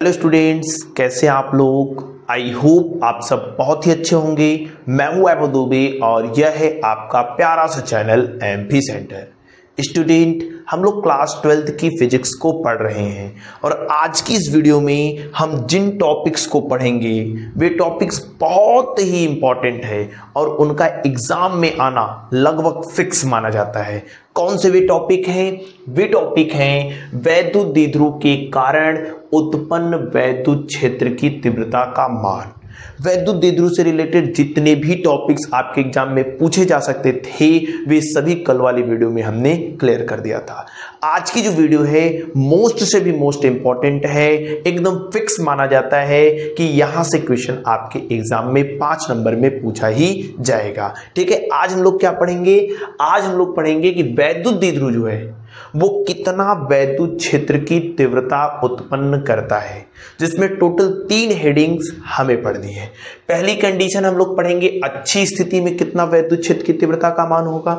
Hello students, कैसे आप लोग? आई होप आप सब बहुत ही अच्छे होंगे। मैं हूँ एपो दुबे और यह है आपका प्यारा सा चैनल एम सेंटर स्टूडेंट, हम लोग क्लास ट्वेल्थ की फिजिक्स को पढ़ रहे हैं और आज की इस वीडियो में हम जिन टॉपिक्स को पढ़ेंगे, वे टॉपिक्स बहुत ही इंपॉर्टेंट है और उनका एग्ज़ाम में आना लगभग फिक्स माना जाता है। कौन से वे टॉपिक हैं? वे टॉपिक हैं वैद्युत द्विध्रुव के कारण उत्पन्न वैद्युत क्षेत्र की तीव्रता का मान। वैद्युत द्विध्रुव से रिलेटेड जितने भी टॉपिक्स आपके एग्ज़ाम में पूछे जा सकते थे, वे सभी कल वाली वीडियो में हमने क्लियर कर दिया था। आज की जो वीडियो है मोस्ट से भी मोस्ट इंपॉर्टेंट है। एकदम फिक्स माना जाता है कि यहाँ से क्वेश्चन आपके एग्ज़ाम में पाँच नंबर में पूछा ही जाएगा। ठीक है, आज हम लोग क्या पढ़ेंगे? आज हम लोग पढ़ेंगे कि वैद्युत द्विध्रुव जो है वो कितना वैद्युत क्षेत्र की तीव्रता उत्पन्न करता है, जिसमें टोटल तीन हेडिंग्स हमें पढ़नी है। पहली कंडीशन हम लोग पढ़ेंगे, अच्छी स्थिति में कितना वैद्युत क्षेत्र की तीव्रता का मान होगा।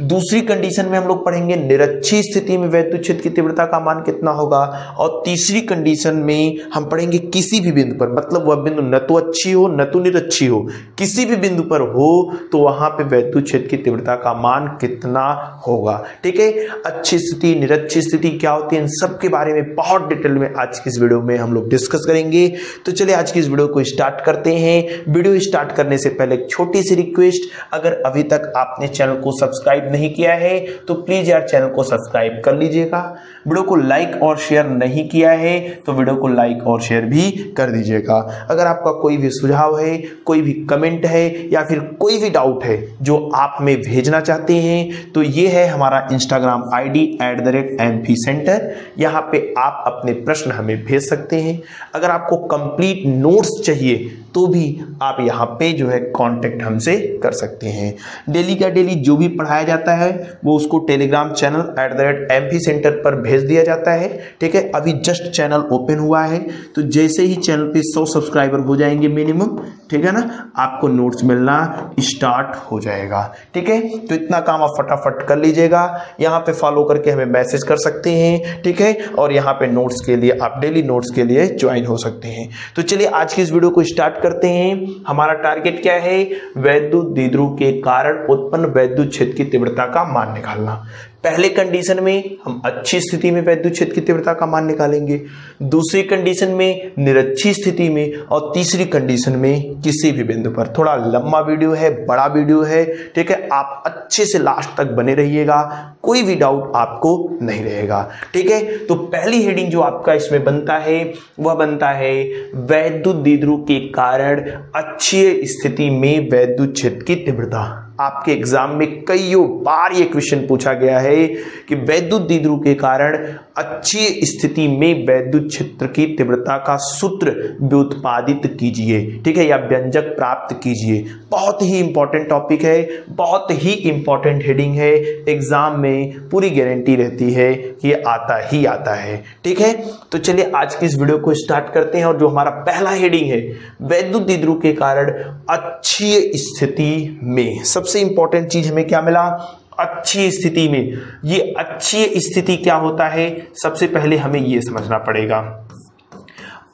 दूसरी कंडीशन में हम लोग पढ़ेंगे, निरक्षी स्थिति में वैद्युत क्षेत्र की तीव्रता का मान कितना होगा? और तीसरी कंडीशन में हम पढ़ेंगे, किसी भी बिंदु पर मतलब वह बिंदु न तो अच्छी हो, न तो निरक्षी हो, किसी भी बिंदु पर हो तो वहाँ पे वैद्युत क्षेत्र की तीव्रता का मान कितना होगा? ठीक है? अच्छी स्थिति, निरक्षी स्थिति क्या होती है? इन सब के बारे में बहुत डिटेल में आज की इस वीडियो में हम लोग डिस्कस करेंगे। तो चलिए आज की इस वीडियो को स्टार्ट करते हैं। वीडियो स्टार्ट करने से पहले एक छोटी सी रिक्वेस्ट अगर अभी तक आपने चैनल को सब्सक्राइब नहीं किया है तो प्लीज़ यार चैनल को सब्सक्राइब कर लीजिएगा। वीडियो को लाइक और शेयर नहीं किया है तो वीडियो को लाइक और शेयर भी कर दीजिएगा। अगर आपका कोई भी सुझाव है, कोई भी कमेंट है, या फिर कोई भी डाउट है, जो आप हमें भेजना चाहते हैं तो ये है हमारा Instagram I D at the rate M centre यहाँ पे आप अपने प्रश्न हमें भेज सकते हैं। अगर आपको कंप्लीट नोट्स चाहिए तो भी आप यहाँ पे जो है कांटेक्ट हमसे कर सकते हैं। डेली का डेली जो भी पढ़ाया जाता है, वो उसको Telegram channel at the rate M centre पर भेज दिया जाता है, ठीक है? अभी जस्ट चैनल ओपन हुआ है तो जैसे ही चैनल पे 100 सब्सक्राइबर हो जाएँगे मिनिमम ठीक है ना? आपको नोट्स मिलना स्टार्ट हो जाएगा, ठीक है? तो इतना काम आप फटाफट कर लीजिएगा। यहाँ पे फॉलो करके हमें मैसेज कर सकते हैं, ठीक है? और यहाँ पे नोट्स के लिए, आप डेली नोट्स के लिए ज्वाइन हो सकते हैं। तो चलिए आज की इस वीडियो को स्टार्ट करते हैं। हमारा टारगेट क्या है? वैद्युत द्विध्रुव के कारण उत्पन्न वैद्युत क्षेत्र की तीव्रता का मान निकालना। पहले कंडीशन में हम अच्छी स्थिति में वैद्युत क्षेत्र की तीव्रता का मान निकालेंगे, दूसरी कंडीशन में निरक्षी स्थिति में और तीसरी कंडीशन में किसी भी बिंदु पर। थोड़ा लंबा वीडियो है, बड़ा वीडियो है, ठीक है? आप अच्छे से लास्ट तक बने रहिएगा, कोई भी डाउट आपको नहीं रहेगा, ठीक है? तो पहली हेडिंग जो आपका इसमें बनता है, वह बनता है वैद्युत द्विध्रुव के कारण अच्छी स्थिति में वैद्युत क्षेत्र की तीव्रता। आपके एग्ज़ाम में कईयों बार ये क्वेश्चन पूछा गया है कि वैद्युत द्विध्रुव के कारण अच्छी स्थिति में वैद्युत क्षेत्र की तीव्रता का सूत्र व्युत्पादित कीजिए। ठीक है, या व्यंजक प्राप्त कीजिए। बहुत ही इंपॉर्टेंट टॉपिक है, बहुत ही इंपॉर्टेंट हेडिंग है। एग्ज़ाम में पूरी गारंटी रहती है कि ये आता ही आता है। ठीक है तो चलिए आज की इस वीडियो को स्टार्ट करते हैं और जो हमारा पहला हेडिंग है, वैद्युत द्विध्रुव के कारण अच्छी स्थिति में। सबसे इंपॉर्टेंट चीज़ हमें क्या मिला? अच्छी स्थिति में। ये अच्छी स्थिति क्या होता है? सबसे पहले हमें ये समझना पड़ेगा।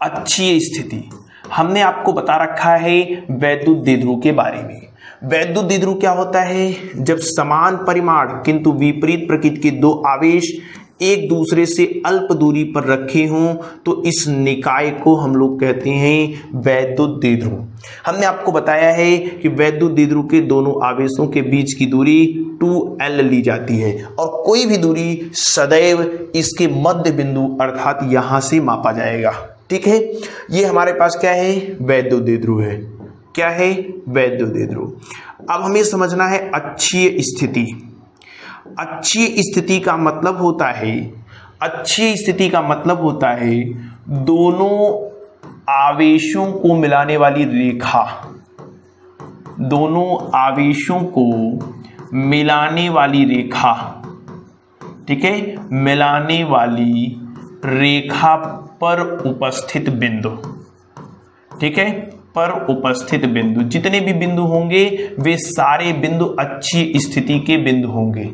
अच्छी स्थिति। हमने आपको बता रखा है वैद्युत दिद्रु के बारे में। वैद्युत दिद्रु क्या होता है? जब समान परिमाण किंतु विपरीत प्रकृति के दो आवेश एक दूसरे से अल्प दूरी पर रखे हों तो इस निकाय को हम लोग कहते हैं वैद्युत द्विध्रुव हमने आपको बताया है कि वैद्युत द्विध्रुव के दोनों आवेशों के बीच की दूरी 2L ली जाती है, और कोई भी दूरी सदैव इसके मध्य बिंदु अर्थात यहाँ से मापा जाएगा। ठीक है? ये हमारे पास क्या है? वैद्युत द्विध्रुव है। क्या है? वैद्युत द्विध्रुव अब हमें समझना है अच्छी स्थिति। अच्छी स्थिति का मतलब होता है, अच्छी स्थिति का मतलब होता है, दोनों आवेशों को मिलाने वाली रेखा, दोनों आवेशों को मिलाने वाली रेखा, ठीक है? मिलाने वाली रेखा पर उपस्थित बिंदु। ठीक है? पर उपस्थित बिंदु, जितने भी बिंदु होंगे, वे सारे बिंदु अच्छी स्थिति के बिंदु होंगे।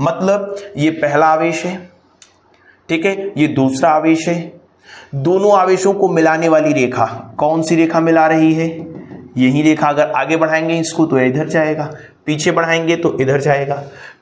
मतलब ये पहला आवेश है, ठीक है? ये दूसरा आवेश है। दोनों आवेशों को मिलाने वाली रेखा, कौन सी रेखा मिला रही है? यही रेखा अगर आगे बढ़ाएँगे इसको तो इधर जाएगा। पीछे बढ़ाएँगे तो इधर जाएगा।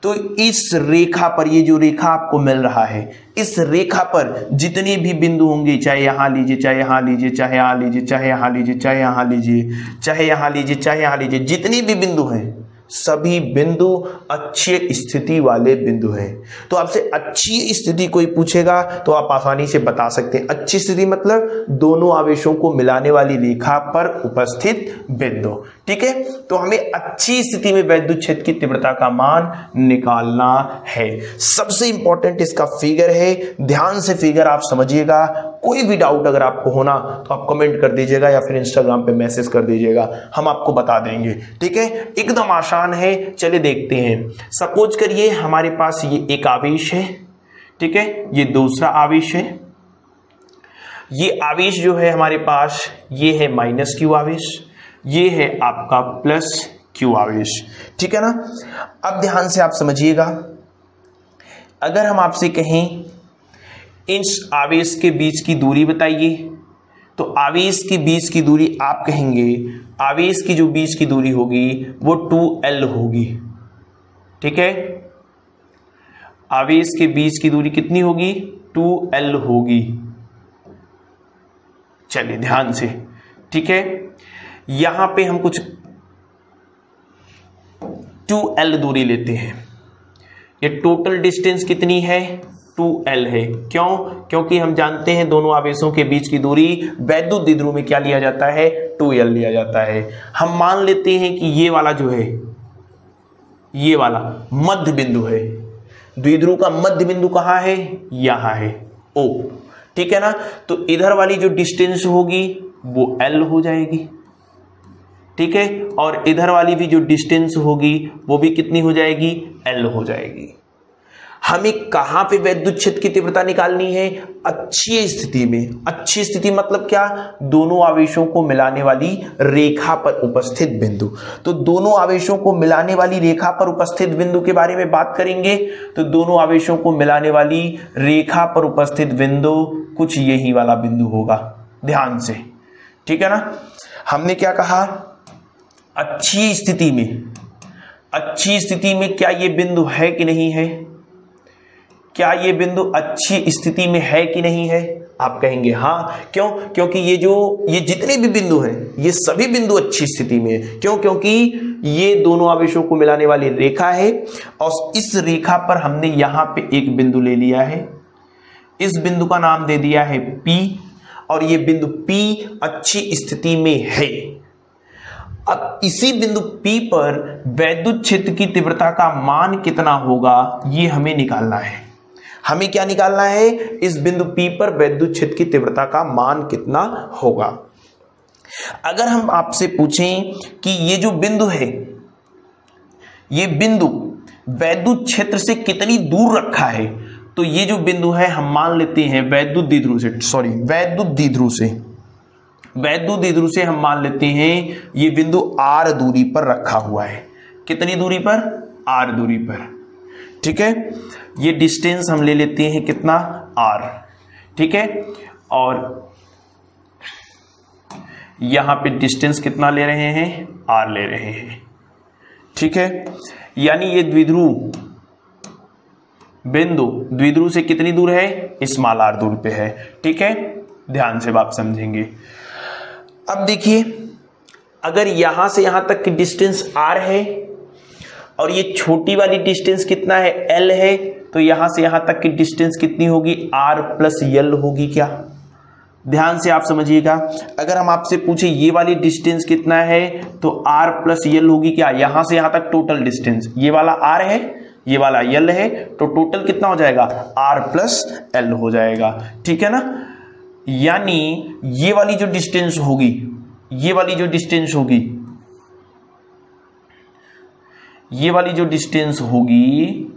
तो इस रेखा पर ये जो रेखा आपको मिल रहा है, इस रेखा पर जितने भी बिंदु होंगे, चाहे यहाँ लीजिए, चाहे यहाँ लीजिए, चाहे यहाँ लीजिए, चाहे यहाँ लीजिए, चाहे यहाँ लीजिए, चाहे यहाँ लीजिए, चाहे यहाँ लीजिए, जितने भी बिंदु हैं, सभी बिंदु अच्छी स्थिति वाले बिंदु हैं। तो आपसे अच्छी स्थिति कोई पूछेगा तो आप आसानी से बता सकते हैं। अच्छी स्थिति मतलब दोनों आवेशों को मिलाने वाली रेखा पर उपस्थित बिंदु। ठीक है? तो हमें अच्छी स्थिति में वैद्युत क्षेत्र की तीव्रता का मान निकालना है। सबसे इंपॉर्टेंट इसका फिगर है। ध्यान से फिगर आप समझिएगा। कोई भी डाउट अगर आपको होना तो आप कमेंट कर दीजिएगा या फिर इंस्टाग्राम पे मैसेज कर दीजिएगा। हम आपको बता देंगे। ठीक है? एकदम आसान है। चले देखते हैं। सपोज़ करिए हमारे पास ये एक आवेश है। ठीक है? ये दूसरा आवेश है। ये आवेश जो है हमारे पास, ये है माइनस क्यू आवेश। ये है आपका प्लस क्यू आवेश। ठीक है ना? अब ध्यान से आप समझिएगा। अगर हम आपसे कहें इस आवेश के बीच की दूरी बताइए तो आवेश के बीच की दूरी आप कहेंगे, आवेश की जो बीच की दूरी होगी, वो टू एल होगी। ठीक है? आवेश के बीच की दूरी कितनी होगी? टू एल होगी। चलिए ध्यान से। ठीक है? यहाँ पे हम कुछ टू एल दूरी लेते हैं। ये टोटल डिस्टेंस कितनी है? टू एल है। क्यों? क्योंकि हम जानते हैं दोनों आवेशों के बीच की दूरी वैद्युत द्विध्रुव में क्या लिया जाता है? टू एल लिया जाता है। हम मान लेते हैं कि ये वाला जो है, ये वाला मध्य बिंदु है। द्विध्रुव का मध्य बिंदु कहाँ है? यहाँ है। ओ, ठीक है ना? तो इधर वाली जो डिस्टेंस होगी, वो एल हो जाएगी। ठीक है? और इधर वाली भी जो डिस्टेंस होगी, वो भी कितनी हो जाएगी? एल हो जाएगी। हमें कहाँ पे वैद्युत क्षेत्र की तीव्रता निकालनी है? अच्छी स्थिति में। अच्छी स्थिति मतलब क्या? दोनों आवेशों को मिलाने वाली रेखा पर उपस्थित बिंदु। तो दोनों आवेशों को मिलाने वाली रेखा पर उपस्थित बिंदु के बारे में बात करेंगे। तो दोनों आवेशों को मिलाने वाली रेखा पर उपस्थित बिंदु कुछ यही वाला बिंदु होगा। ध्यान से। ठीक है ना? हमने क्या कहा? अच्छी स्थिति में, अच्छी स्थिति में क्या ये बिंदु है कि नहीं है? क्या ये बिंदु अच्छी स्थिति में है कि नहीं है? आप कहेंगे हाँ। क्यों? क्योंकि ये जो, ये जितने भी बिंदु हैं, ये सभी बिंदु अच्छी स्थिति में है। क्यों? क्योंकि ये दोनों आवेशों को मिलाने वाली रेखा है और इस रेखा पर हमने यहाँ पे एक बिंदु ले लिया है। इस बिंदु का नाम दे दिया है P और ये बिंदु P अच्छी स्थिति में है। अब इसी बिंदु P पर वैद्युत क्षेत्र की तीव्रता का मान कितना होगा, ये हमें निकालना है। हमें क्या निकालना है? इस बिंदु P पर वैद्युत क्षेत्र की तीव्रता का मान कितना होगा। अगर हम आपसे पूछें कि ये जो बिंदु है, ये बिंदु वैद्युत क्षेत्र से कितनी दूर रखा है तो ये जो बिंदु है, हम मान लेते हैं वैद्युत द्विध्रुव से सॉरी वैद्युत द्विध्रुव से। वैद्युत द्विध्रुव से हम मान लेते हैं, ये बिंदु आर दूरी पर रखा हुआ है। कितनी दूरी पर? आर दूरी पर। ठीक है? ये डिस्टेंस हम ले लेते हैं कितना? आर। ठीक है? और यहाँ पे डिस्टेंस कितना ले रहे हैं? आर ले रहे हैं। ठीक है? यानी ये द्विध्रुव बिंदु, द्विध्रुव से कितनी दूर है? स्मॉल आर दूर पे है। ठीक है? ध्यान से आप समझेंगे। अब देखिए, अगर यहाँ से यहाँ तक की डिस्टेंस आर है, और ये छोटी वाली डिस्टेंस कितना है? एल है तो यहाँ से यहाँ तक की डिस्टेंस कितनी होगी? आर प्लस यल होगी क्या? ध्यान से आप समझिएगा। अगर हम आपसे पूछे, ये वाली डिस्टेंस कितना है तो आर प्लस यल होगी क्या? यहाँ से यहाँ तक टोटल डिस्टेंस ये वाला आर है, ये वाला यल है तो टोटल कितना हो जाएगा? आर प्लस एल हो जाएगा। ठीक है ना? यानी ये वाली जो डिस्टेंस होगी, ये वाली जो डिस्टेंस होगी, ये वाली जो डिस्टेंस होगी,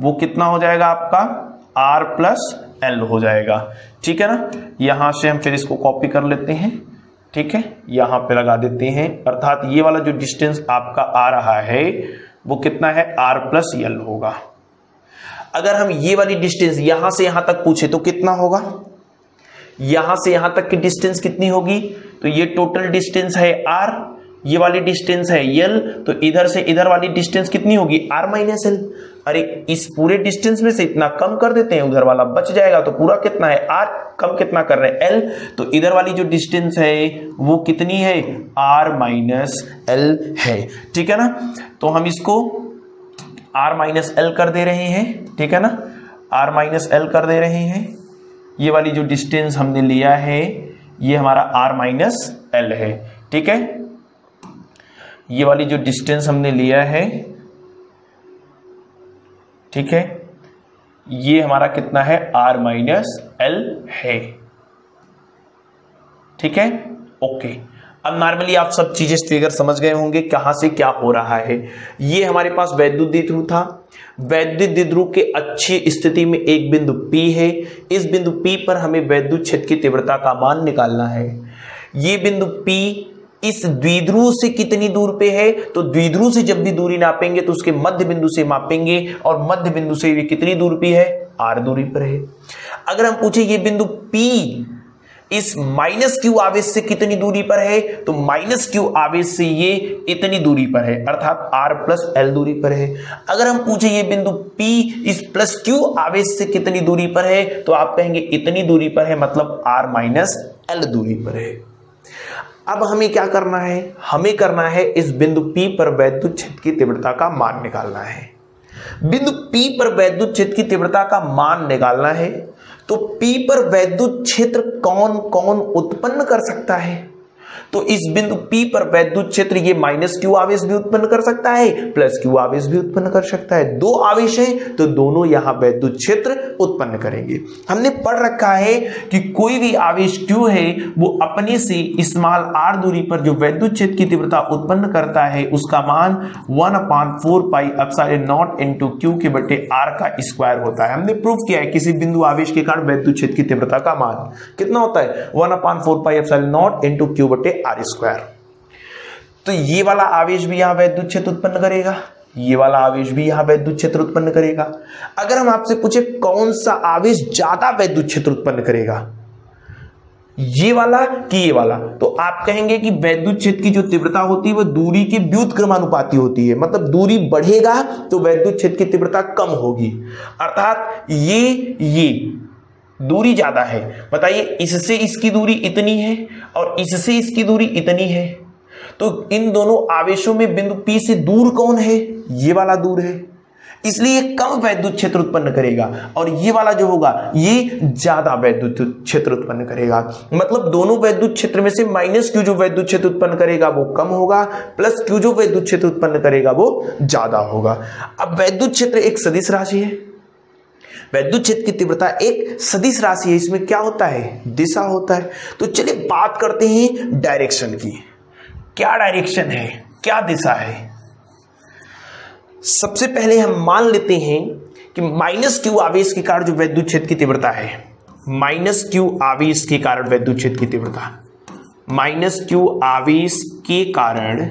वो कितना हो जाएगा आपका? आर प्लस एल हो जाएगा। ठीक है ना? यहाँ से हम फिर इसको कॉपी कर लेते हैं। ठीक है? यहाँ पे लगा देते हैं। अर्थात ये वाला जो डिस्टेंस आपका आ रहा है, वो कितना है? आर प्लस एल होगा। अगर हम ये वाली डिस्टेंस यहाँ से यहाँ तक पूछे तो कितना होगा? यहाँ से यहाँ तक की डिस्टेंस कितनी होगी? तो ये टोटल डिस्टेंस है आर ये वाली डिस्टेंस है यल तो इधर से इधर वाली डिस्टेंस कितनी होगी? आर माइनस एल अरे, इस पूरे डिस्टेंस में से इतना कम कर देते हैं, उधर वाला बच जाएगा तो पूरा कितना है? आर कम कितना कर रहे हैं? एल तो इधर वाली जो डिस्टेंस है, वो कितनी है? आर माइनस एल है। ठीक है ना? तो हम इसको आर माइनस एल कर दे रहे हैं, ठीक है ना? आर माइनस एल कर दे रहे हैं। ये वाली जो डिस्टेंस हमने लिया है, ये हमारा आर माइनस एल है, ठीक है? ये वाली जो डिस्टेंस हमने लिया है, ठीक है? ये हमारा कितना है? आर माइनस एल है, ठीक है? ओके अब नॉर्मली आप सब चीज़ें फिगर समझ गए होंगे कहाँ से क्या हो रहा है। ये हमारे पास वैद्युत द्विध्रुव था। वैद्युत द्विध्रुव के अच्छी स्थिति में एक बिंदु P है। इस बिंदु P पर हमें वैद्युत क्षेत्र की तीव्रता का मान निकालना है। ये बिंदु P इस द्विध्रुव से कितनी दूर पे है? तो द्विध्रुव से जब भी दूरी नापेंगे तो उसके मध्य बिंदु से मापेंगे और मध्य बिंदु से ये कितनी दूर पे है? आर दूरी पर है। अगर हम पूछे ये बिंदु P इस माइनस क्यू आवेश से कितनी दूरी पर है? तो माइनस क्यू आवेश से ये इतनी दूरी पर है, अर्थात आर प्लस एल दूरी पर है। अगर हम पूछे ये बिंदु P इस प्लस क्यू आवेश से कितनी दूरी पर है तो आप कहेंगे इतनी दूरी पर है मतलब आर माइनस एल दूरी पर है। अब हमें क्या करना है? हमें करना है इस बिंदु पी पर वैद्युत क्षेत्र की तीव्रता का मान निकालना है। बिंदु P पर वैद्युत क्षेत्र की तीव्रता का मान निकालना है। तो पी पर वैद्युत क्षेत्र कौन कौन उत्पन्न कर सकता है? तो इस बिंदु P पर वैद्युत क्षेत्र ये माइनस क्यू आवेश भी उत्पन्न कर सकता है प्लस क्यू आवेश भी उत्पन्न कर सकता है। दो आवेश है तो दोनों यहाँ वैद्युत क्षेत्र उत्पन्न करेंगे। हमने पढ़ रखा है कि कोई भी आवेश क्यू है, वो अपने से स्मॉल आर दूरी पर जो वैद्युत क्षेत्र की तीव्रता उत्पन्न करता है, उसका मान one upon four pi epsilon naught into q के बटे आर का स्क्वायर होता है। हमने प्रूव किया है किसी बिंदु आवेश के कारण वैद्युत क्षेत्र की तीव्रता का मान। कितना होता है? One upon four pi epsilon naught into q बटे आर स्क्वायर तो ये वाला आवेश भी यहाँ वैद्युत क्षेत्र उत्पन्न करेगा, ये वाला आवेश भी यहाँ वैद्युत क्षेत्र उत्पन्न करेगा। अगर हम आपसे पूछे कौन सा आवेश ज़्यादा वैद्युत क्षेत्र उत्पन्न करेगा, ये वाला कि ये वाला तो आप कहेंगे कि वैद्युत क्षेत्र की जो तीव्रता होती है वह दूरी के व्युत क्रमानुपाती होती है। मतलब दूरी बढ़ेगा तो वैद्युत क्षेत्र की तीव्रता कम होगी। अर्थात ये ये दूरी ज़्यादा है। बताइए, इससे इसकी दूरी इतनी है और इससे इसकी दूरी इतनी है। तो इन दोनों आवेशों में बिंदु P से दूर कौन है? ये वाला दूर है। इसलिए कम वैद्युत क्षेत्र उत्पन्न करेगा और ये वाला जो होगा, ये ज़्यादा वैद्युत क्षेत्र उत्पन्न करेगा। मतलब दोनों वैद्युत क्षेत्र में से माइनस क्यू जो वैद्युत क्षेत्र उत्पन्न करेगा, वो कम होगा प्लस क्यू जो वैद्युत क्षेत्र उत्पन्न करेगा, वो ज़्यादा होगा। अब वैद्युत क्षेत्र एक सदिश राशि है। वैद्युत क्षेत्र की तीव्रता एक सदिश राशि है, इसमें क्या होता है? दिशा होता है। तो चलिए बात करते हैं डायरेक्शन की। क्या डायरेक्शन है? क्या दिशा है? सबसे पहले हम मान लेते हैं कि माइनस क्यू आवेश के कारण जो वैद्युत क्षेत्र की तीव्रता है। माइनस क्यू आवेश के कारण वैद्युत क्षेत्र की तीव्रता। माइनस क्यू आवेश के कारण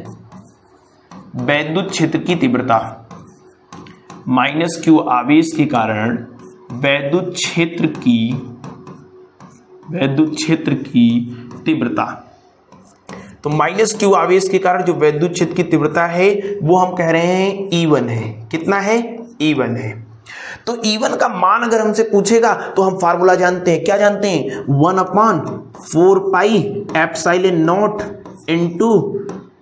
वैद्युत क्षेत्र की तीव्रता। माइनस क्यू आवेश के कारण वैद्युत क्षेत्र की वैद्युत क्षेत्र की तीव्रता। तो माइनस क्यू आवेश के कारण जो वैद्युत क्षेत्र की तीव्रता है, वो हम कह रहे हैं ई वन है। कितना है? ई वन है। तो ई वन का मान अगर हमसे पूछेगा तो हम फार्मूला जानते हैं। क्या जानते हैं? One upon four pi epsilon naught into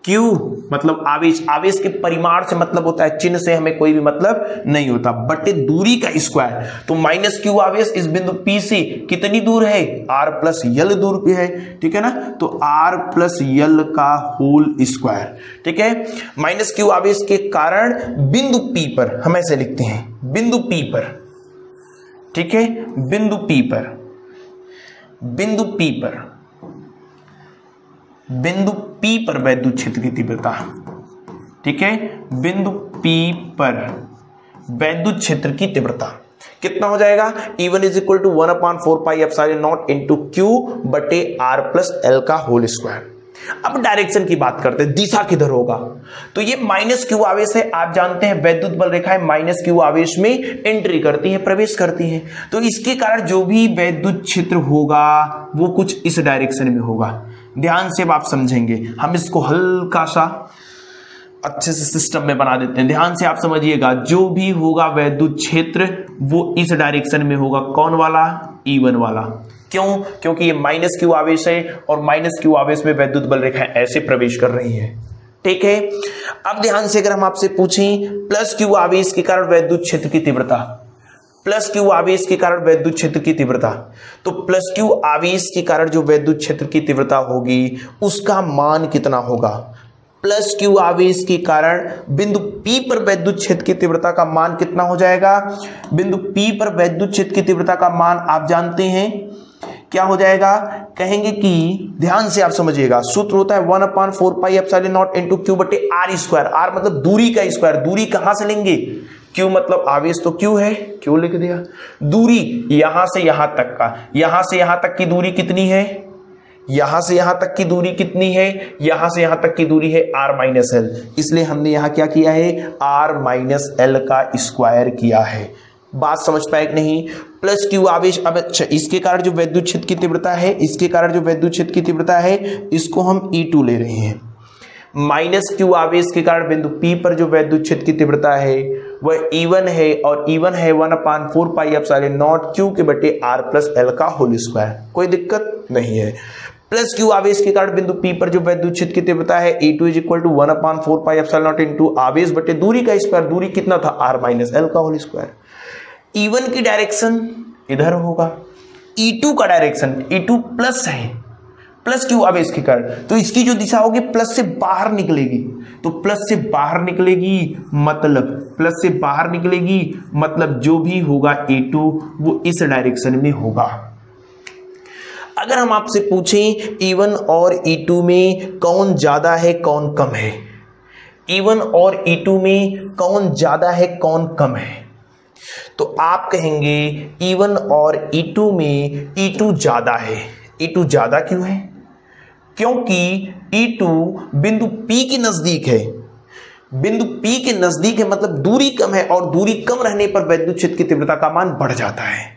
q मतलब आवेश आवेश के परिमाण से मतलब होता है, चिन्ह से हमें कोई भी मतलब नहीं होता। बटे दूरी का स्क्वायर तो माइनस क्यू आवेश इस बिंदु पी से कितनी दूर है? आर प्लस यल दूर पे है, ठीक है ना? तो आर प्लस यल का होल स्क्वायर ठीक है? माइनस क्यू आवेश के कारण बिंदु पी पर, हम ऐसे लिखते हैं, बिंदु पी पर, ठीक है? बिंदु पी पर, बिंदु पी पर। बिंदु P पर वैद्युत क्षेत्र की तीव्रता। ठीक है? बिंदु P पर वैद्युत क्षेत्र की तीव्रता। कितना हो जाएगा? E1 one is equal to one upon four pi epsilon naught into q बटे आर प्लस एल का होल स्क्वायर अब डायरेक्शन की बात करते हैं। दिशा किधर होगा? तो ये माइनस क्यू आवेश है। आप जानते हैं वैद्युत बल रेखाएँ माइनस क्यू आवेश में एंट्री करती हैं, प्रवेश करती हैं। तो इसके कारण जो भी वैद्युत क्षेत्र होगा, वो कुछ इस डायरेक्शन में होगा। ध्यान से आप समझेंगे। हम इसको हल्का सा अच्छे से सिस्टम में बना देते हैं। ध्यान से आप समझिएगा, जो भी होगा वैद्युत क्षेत्र, वो इस डायरेक्शन में होगा। कौन वाला? ईवन वाला। क्यों? क्योंकि ये माइनस क्यू आवेश है और माइनस क्यू आवेश में वैद्युत बल रेखा ऐसे प्रवेश कर रही है। ठीक है? अब ध्यान से अगर हम आपसे पूछें प्लस क्यू आवेश के कारण वैद्युत क्षेत्र की तीव्रता। प्लस क्यू आवेश के कारण वैद्युत क्षेत्र की तीव्रता। तो प्लस क्यू आवेश के कारण जो वैद्युत क्षेत्र की तीव्रता होगी, उसका मान कितना होगा? प्लस क्यू आवेश के कारण बिंदु P पर वैद्युत क्षेत्र की तीव्रता का मान कितना हो जाएगा? बिंदु P पर वैद्युत क्षेत्र की तीव्रता का मान आप जानते हैं। क्या हो जाएगा? कहेंगे कि, ध्यान से आप समझिएगा, सूत्र होता है one upon four pi epsilon naught into q बटे आर स्क्वायर। आर मतलब दूरी का स्क्वायर, दूरी कहाँ से लेंगे? क्यू मतलब आवेश तो क्यू है? क्यों लिख दिया? दूरी यहाँ से यहाँ तक का। यहाँ से यहाँ तक की दूरी कितनी है? यहाँ से यहाँ तक की दूरी कितनी है? यहाँ से यहाँ तक की दूरी है आर माइनस एल इसलिए हमने यहाँ क्या किया है? आर माइनस एल का स्क्वायर किया है। बात समझ पाए कि नहीं? प्लस क्यू आवेश, अब अच्छा इसके कारण जो वैद्युत क्षेत्र की तीव्रता है, इसके कारण जो वैद्युत क्षेत्र की तीव्रता है, इसको हम ई e टू ले रहे हैं। माइनस क्यू आवेश के कारण बिंदु पी पर जो वैद्युत क्षेत्र की तीव्रता है वह ईवन e है और ईवन e है वन अपान फोर पाई अब सारे नॉट क्यू के बटे आर प्लस एल का होल स्क्वायर कोई दिक्कत नहीं है। प्लस क्यू आवेश के कारण बिंदु पी पर जो वैद्युत क्षेत्र की तीव्रता है E two is equal to one upon four pi epsilon naught into आवेश बटे दूरी का स्क्वायर दूरी कितना था? आर माइनस एल का होल स्क्वायर ईवन की डायरेक्शन इधर होगा। ई e टू का डायरेक्शन ई टू प्लस है। प्लस क्यू आवेश के कारण तो इसकी जो दिशा होगी, प्लस से बाहर निकलेगी। तो प्लस से बाहर निकलेगी मतलब प्लस से बाहर निकलेगी मतलब जो भी होगा ए टू वो इस डायरेक्शन में होगा। अगर हम आपसे पूछें E1 और ई टू में कौन ज़्यादा है, कौन कम है? E1 और ई टू में कौन ज़्यादा है, कौन कम है? तो आप कहेंगे E1 और ई टू में ई टू ज़्यादा है। ई टू ज़्यादा क्यों है? क्योंकि E2 बिंदु P के नज़दीक है। बिंदु P के नज़दीक है मतलब दूरी कम है और दूरी कम रहने पर वैद्युत क्षेत्र की तीव्रता का मान बढ़ जाता है।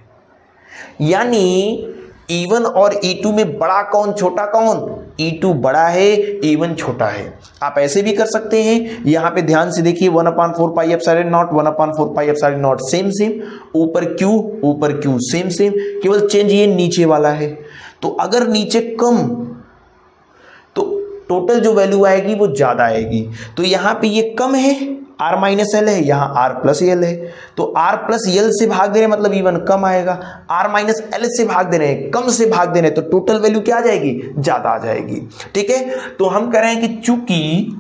यानी E1 और E2 में बड़ा कौन, छोटा कौन? E2 बड़ा है E1 छोटा है। आप ऐसे भी कर सकते हैं। यहाँ पे ध्यान से देखिए one upon four pi epsilon naught one upon four pi epsilon naught same same ऊपर क्यू ऊपर क्यू सेम सेम केवल चेंज ये नीचे वाला है। तो अगर नीचे कम टोटल जो वैल्यू आएगी वो ज़्यादा आएगी। तो यहाँ पे ये कम है आर माइनस एल है, यहाँ आर प्लस एल है। तो आर प्लस एल से भाग दे रहे मतलब इवन कम आएगा। आर माइनस एल से भाग दे रहे हैं कम से भाग दे रहे हैं तो टोटल वैल्यू क्या आ जाएगी? ज़्यादा आ जाएगी। ठीक है? तो हम कह रहे हैं कि चूँकि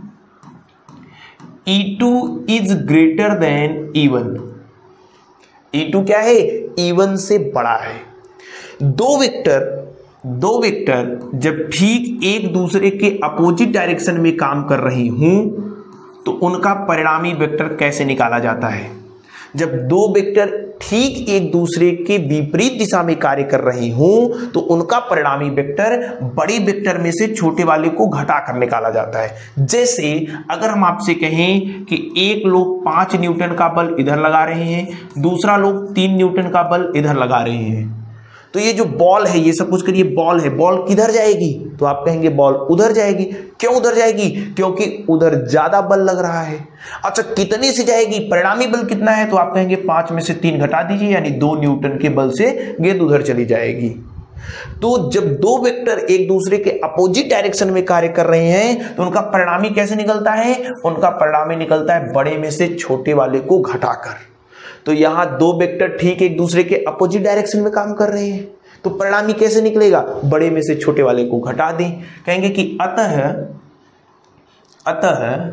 E2 is greater than E1 E2 क्या है? E1 से बड़ा है। दो वेक्टर दो वेक्टर जब ठीक एक दूसरे के अपोजिट डायरेक्शन में काम कर रही हूँ तो उनका परिणामी वेक्टर कैसे निकाला जाता है? जब दो वेक्टर ठीक एक दूसरे के विपरीत दिशा में कार्य कर रहे हों तो उनका परिणामी वेक्टर बड़े वेक्टर में से छोटे वाले को घटा कर निकाला जाता है। जैसे अगर हम आपसे कहें कि एक लोग पाँच न्यूटन का बल इधर लगा रहे हैं, दूसरा लोग तीन न्यूटन का बल इधर लगा रहे हैं तो ये जो बॉल है, ये सब कुछ करिए बॉल है। बॉल किधर जाएगी? तो आप कहेंगे बॉल उधर जाएगी। क्यों उधर जाएगी? क्योंकि उधर ज़्यादा बल लग रहा है। अच्छा कितने से जाएगी? परिणामी बल कितना है? तो आप कहेंगे पाँच में से तीन घटा दीजिए, यानी दो न्यूटन के बल से गेंद उधर चली जाएगी। तो जब दो वेक्टर एक दूसरे के अपोजिट डायरेक्शन में कार्य कर रहे हैं तो उनका परिणामी कैसे निकलता है? उनका परिणामी निकलता है बड़े में से छोटे वाले को घटाकर। तो यहाँ दो वेक्टर ठीक एक दूसरे के अपोजिट डायरेक्शन में काम कर रहे हैं। तो परिणामी कैसे निकलेगा? बड़े में से छोटे वाले को घटा दें। कहेंगे कि अतः अतः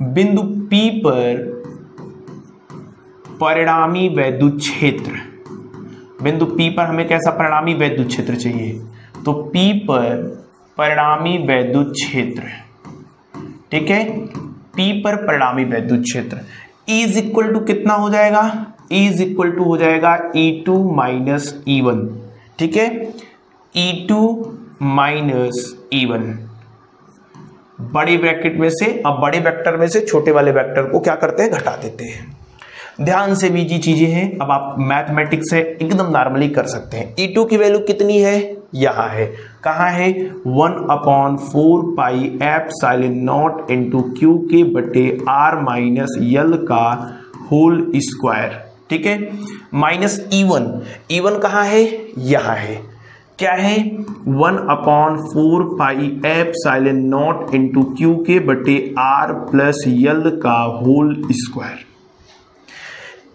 बिंदु P पर परिणामी वैद्युत क्षेत्र। बिंदु P पर हमें कैसा परिणामी वैद्युत क्षेत्र चाहिए? तो P पर परिणामी वैद्युत क्षेत्र। ठीक है? P पर परिणामी वैद्युत क्षेत्र। इज़ इक्वल टू कितना हो जाएगा? इज़ इक्वल टू हो जाएगा E two minus E one ठीक है? E two minus E one बड़े ब्रैकेट में से, अब बड़े वेक्टर में से छोटे वाले वेक्टर को क्या करते हैं? घटा देते हैं। ध्यान से बीजी चीज़ें हैं। अब आप मैथमेटिक्स से एकदम नॉर्मली कर सकते हैं। ई टू की वैल्यू कितनी है? यहाँ है। कहा है? One upon four pi epsilon naught into q के बटे आर माइनस यल का होल स्क्वायर ठीक है? Minus E one E one कहा है? यहाँ है। क्या है? One upon four pi epsilon naught into q के बटे आर प्लस यल का होल स्क्वायर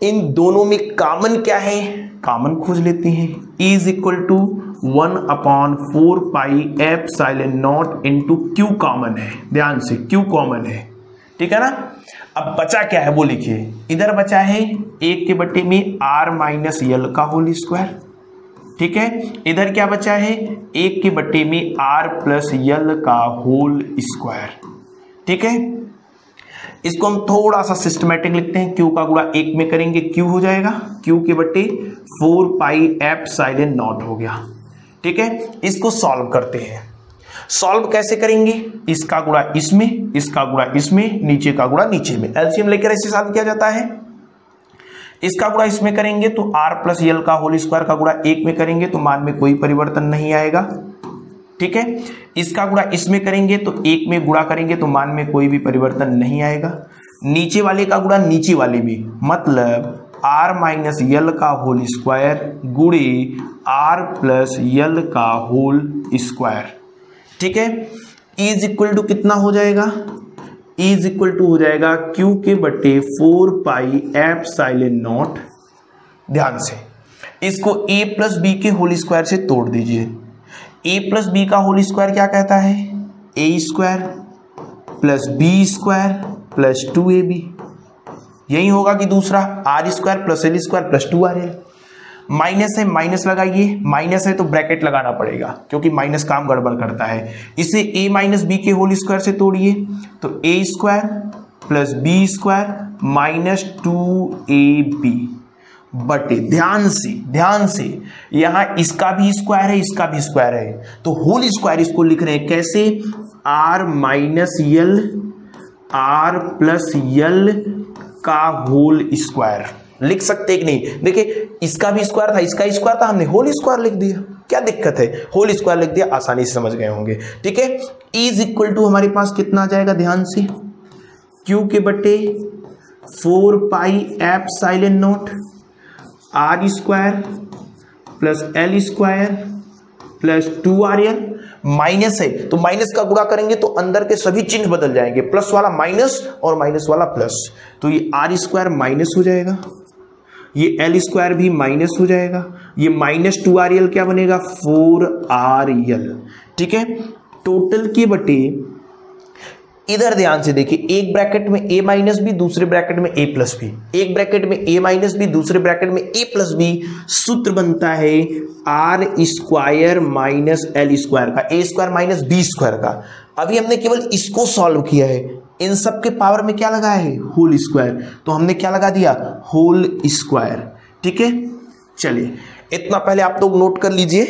इन दोनों में कॉमन क्या है? कॉमन खोज लेते हैं। Is equal to one upon four pi epsilon naught into q common है। ध्यान से क्यू कॉमन है। ठीक है ना? अब बचा क्या है वो लिखिए। इधर बचा है एक के बटे में आर माइनस यल का होल स्क्वायर ठीक है? इधर क्या बचा है? एक के बट्टे में आर प्लस यल का होल स्क्वायर ठीक है? इसको हम थोड़ा सा सिस्टमेटिक लिखते हैं। क्यू का गुड़ा एक में करेंगे क्यू हो जाएगा। क्यू के बट्टे four pi epsilon naught हो गया। ठीक है? इसको सॉल्व करते हैं। सॉल्व कैसे करेंगे? इसका गुड़ा इसमें, इसका गुड़ा इसमें, नीचे का गुड़ा नीचे में। एलसीएम लेकर ऐसे सॉल्व किया जाता है। इसका गुड़ा इसमें करेंगे तो आर प्लस यल का होल स्क्वायर का गुड़ा एक में करेंगे तो मान में कोई परिवर्तन नहीं आएगा। ठीक है? इसका गुड़ा इसमें करेंगे तो एक में गुड़ा करेंगे तो मान में कोई भी परिवर्तन नहीं आएगा। नीचे वाले का गुड़ा नीचे वाले में मतलब आर माइनस यल का होल स्क्वायर गुड़े आर प्लस यल का होल स्क्वायर ठीक है? इज़ इक्वल टू कितना हो जाएगा? इज़ इक्वल टू हो जाएगा क्यू के बटे four pi epsilon naught ध्यान से। इसको ए प्लस बी के होल स्क्वायर से तोड़ दीजिए। ए प्लस बी का होल स्क्वायर क्या कहता है? A square plus B square plus two A B यही होगा कि दूसरा R square plus L square plus two R L minus है माइनस लगाइए। माइनस है तो ब्रैकेट लगाना पड़ेगा, क्योंकि माइनस काम गड़बड़ करता है। इसे ए माइनस बी के होल स्क्वायर से तोड़िए। तो A square plus B square minus two A B बटे ध्यान से ध्यान से, यहाँ इसका भी स्क्वायर है, इसका भी स्क्वायर है। तो होल स्क्वायर इसको लिख रहे हैं कैसे? R minus L R plus L का होल स्क्वायर लिख सकते कि नहीं? देखिए, इसका भी स्क्वायर था, इसका स्क्वायर था, हमने होल स्क्वायर लिख दिया। क्या दिक्कत है? होल स्क्वायर लिख दिया, आसानी से समझ गए होंगे। ठीक है? इज़ इक्वल टू हमारे पास कितना आ जाएगा ध्यान से? क्यू के बटे four pi epsilon naught R square plus L square plus two R L minus है। तो माइनस का गुणा करेंगे तो अंदर के सभी चिन्ह बदल जाएँगे। प्लस वाला माइनस और माइनस वाला प्लस। तो ये आर स्क्वायर माइनस हो जाएगा। ये एल स्क्वायर भी माइनस हो जाएगा। ये माइनस टू आर एल क्या बनेगा? Four R L. ठीक है? टोटल के बटे इधर ध्यान से देखिए, एक ब्रैकेट में ए माइनस बी दूसरे ब्रैकेट में ए प्लस बी एक ब्रैकेट में ए माइनस बी दूसरे ब्रैकेट में ए प्लस बी सूत्र बनता है R square minus L square का। A square minus B square का। अभी हमने केवल इसको सॉल्व किया है। इन सब के पावर में क्या लगा है? होल स्क्वायर तो हमने क्या लगा दिया? होल स्क्वायर ठीक है? चलिए, इतना पहले आप लोग नोट कर लीजिए।